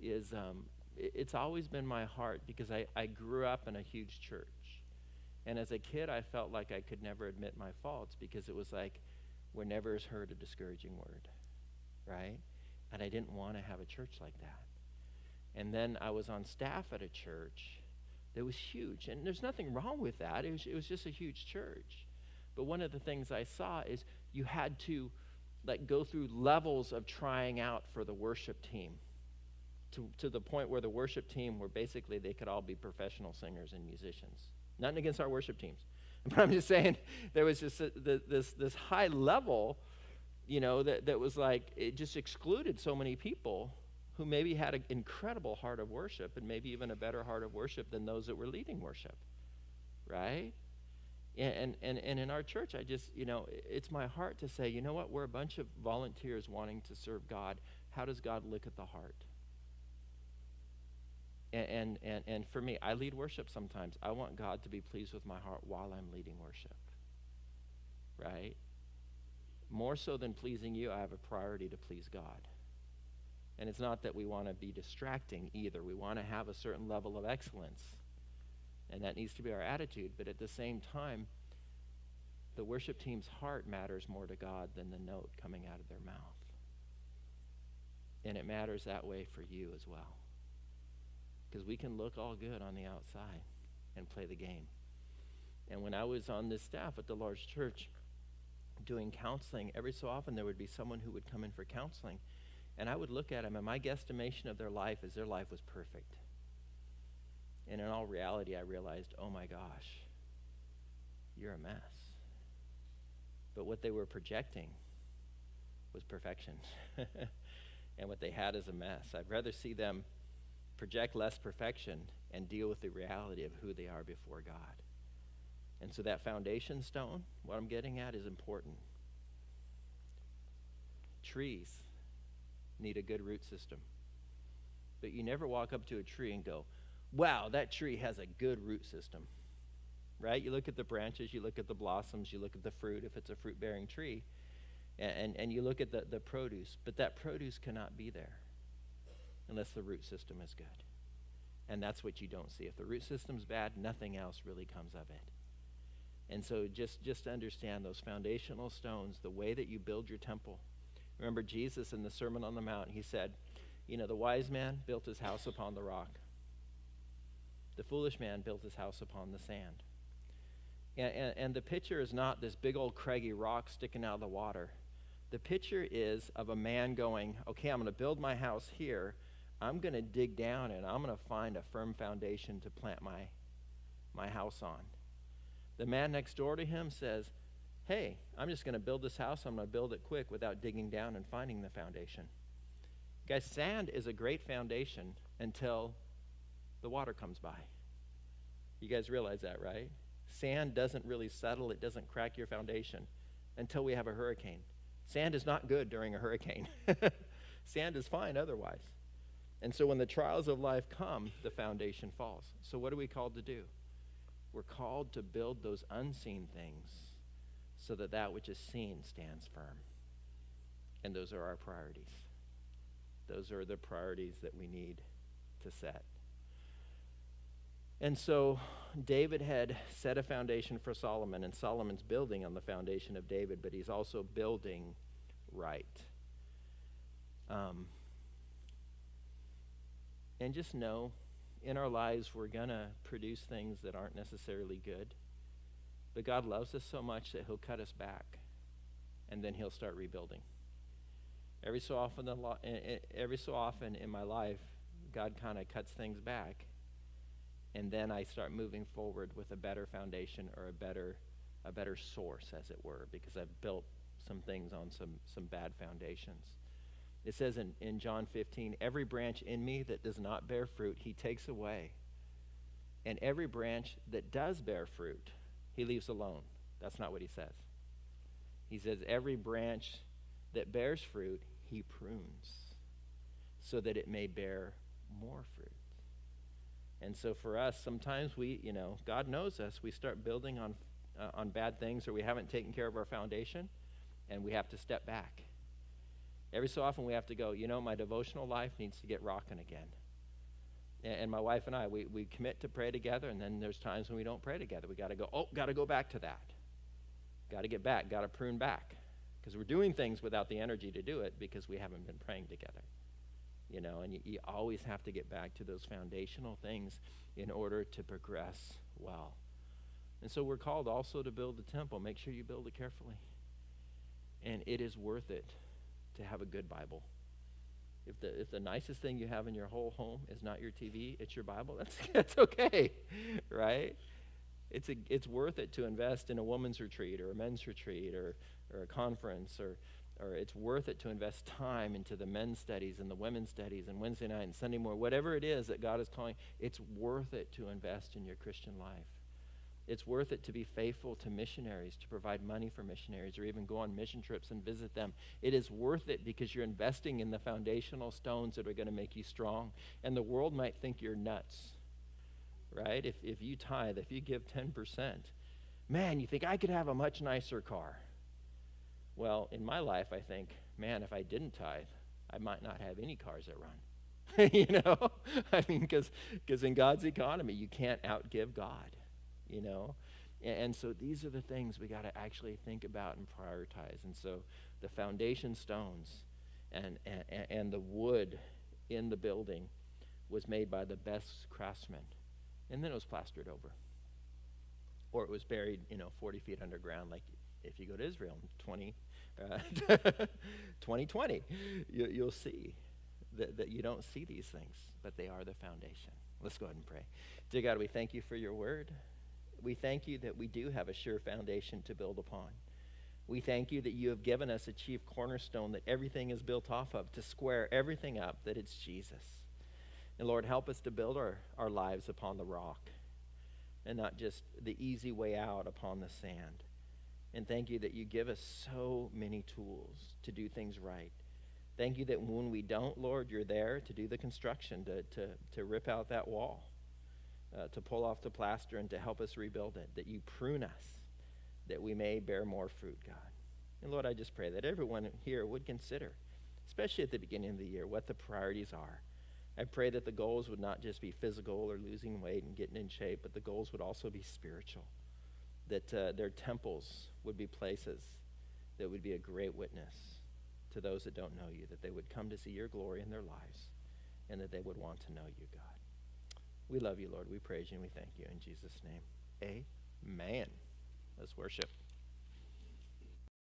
is um, it, it's always been my heart because I, I grew up in a huge church. And as a kid, I felt like I could never admit my faults because it was like, we're never has heard a discouraging word, right? And I didn't want to have a church like that. And then I was on staff at a church that was huge. And there's nothing wrong with that, it was, it was just a huge church. But one of the things I saw is you had to like go through levels of trying out for the worship team to, to the point where the worship team were basically they could all be professional singers and musicians. Nothing against our worship teams. But I'm just saying there was just a, the, this, this high level, you know, that, that was like, it just excluded so many people who maybe had an incredible heart of worship and maybe even a better heart of worship than those that were leading worship, right? And, and, and in our church, I just, you know, it's my heart to say, you know what, we're a bunch of volunteers wanting to serve God. How does God look at the heart? And, and, and, and for me, I lead worship sometimes. I want God to be pleased with my heart while I'm leading worship, right? More so than pleasing you, I have a priority to please God. And it's not that we want to be distracting either. We want to have a certain level of excellence. And that needs to be our attitude. But at the same time, the worship team's heart matters more to God than the note coming out of their mouth. And it matters that way for you as well. Because we can look all good on the outside and play the game. And when I was on this staff at the large church doing counseling, every so often there would be someone who would come in for counseling and I would look at them, and my guesstimation of their life is their life was perfect. And in all reality, I realized, oh my gosh, you're a mess. But what they were projecting was perfection. and what they had is a mess. I'd rather see them project less perfection and deal with the reality of who they are before God. And so that foundation stone, what I'm getting at, is important. Trees need a good root system. But you never walk up to a tree and go, wow, that tree has a good root system. Right? You look at the branches, you look at the blossoms, you look at the fruit, if it's a fruit bearing tree, and, and, you look at the, the produce. But that produce cannot be there unless the root system is good. And that's what you don't see. If the root system's bad, nothing else really comes of it. And so just, just understand those foundational stones, the way that you build your temple, Remember Jesus in the Sermon on the Mount, he said, You know, the wise man built his house upon the rock, the foolish man built his house upon the sand. And, and, and the picture is not this big old craggy rock sticking out of the water. The picture is of a man going, Okay, I'm going to build my house here. I'm going to dig down and I'm going to find a firm foundation to plant my, my house on. The man next door to him says, hey, I'm just going to build this house. I'm going to build it quick without digging down and finding the foundation. Guys, sand is a great foundation until the water comes by. You guys realize that, right? Sand doesn't really settle, it doesn't crack your foundation until we have a hurricane. Sand is not good during a hurricane. Sand is fine otherwise. And so when the trials of life come, the foundation falls. So what are we called to do? We're called to build those unseen things so that that which is seen stands firm. And those are our priorities. Those are the priorities that we need to set. And so David had set a foundation for Solomon, and Solomon's building on the foundation of David, but he's also building right. Um, and just know in our lives we're going to produce things that aren't necessarily good. But God loves us so much that He'll cut us back, and then He'll start rebuilding. Every so often, every so often in my life, God kind of cuts things back, and then I start moving forward with a better foundation or a better, a better source, as it were, because I've built some things on some some bad foundations. It says in, in John 15, every branch in me that does not bear fruit, he takes away. And every branch that does bear fruit, he leaves alone. That's not what he says. He says, Every branch that bears fruit, he prunes so that it may bear more fruit. And so for us, sometimes we, you know, God knows us. We start building on, uh, on bad things or we haven't taken care of our foundation and we have to step back. Every so often we have to go, you know, my devotional life needs to get rocking again. And, and my wife and I, we, we commit to pray together and then there's times when we don't pray together. We got to go, oh, got to go back to that. Got to get back, got to prune back. Because we're doing things without the energy to do it because we haven't been praying together you know, and you, you always have to get back to those foundational things in order to progress well. And so we're called also to build the temple. Make sure you build it carefully. And it is worth it to have a good Bible. If the, if the nicest thing you have in your whole home is not your TV, it's your Bible, that's, that's okay, right? It's, a, it's worth it to invest in a woman's retreat or a men's retreat or, or a conference or, or it's worth it to invest time into the men's studies and the women's studies and Wednesday night and Sunday morning, whatever it is that God is calling, it's worth it to invest in your Christian life. It's worth it to be faithful to missionaries, to provide money for missionaries, or even go on mission trips and visit them. It is worth it because you're investing in the foundational stones that are going to make you strong. And the world might think you're nuts, right? If, if you tithe, if you give 10%, man, you think I could have a much nicer car. Well, in my life, I think, man, if I didn't tithe, I might not have any cars that run. you know? I mean, because in God's economy, you can't outgive God, you know? And, and so these are the things we got to actually think about and prioritize. And so the foundation stones and, and, and the wood in the building was made by the best craftsmen. And then it was plastered over. Or it was buried, you know, 40 feet underground like if you go to Israel 20, uh, 2020, you, you'll see that, that you don't see these things, but they are the foundation. Let's go ahead and pray. Dear God, we thank you for your word. We thank you that we do have a sure foundation to build upon. We thank you that you have given us a chief cornerstone that everything is built off of to square everything up, that it's Jesus. And Lord, help us to build our, our lives upon the rock and not just the easy way out upon the sand. And thank you that you give us so many tools to do things right. Thank you that when we don't, Lord, you're there to do the construction, to, to, to rip out that wall, uh, to pull off the plaster, and to help us rebuild it. That you prune us, that we may bear more fruit, God. And Lord, I just pray that everyone here would consider, especially at the beginning of the year, what the priorities are. I pray that the goals would not just be physical or losing weight and getting in shape, but the goals would also be spiritual that uh, their temples would be places that would be a great witness to those that don't know you, that they would come to see your glory in their lives, and that they would want to know you, God. We love you, Lord. We praise you and we thank you in Jesus' name. Amen. Let's worship.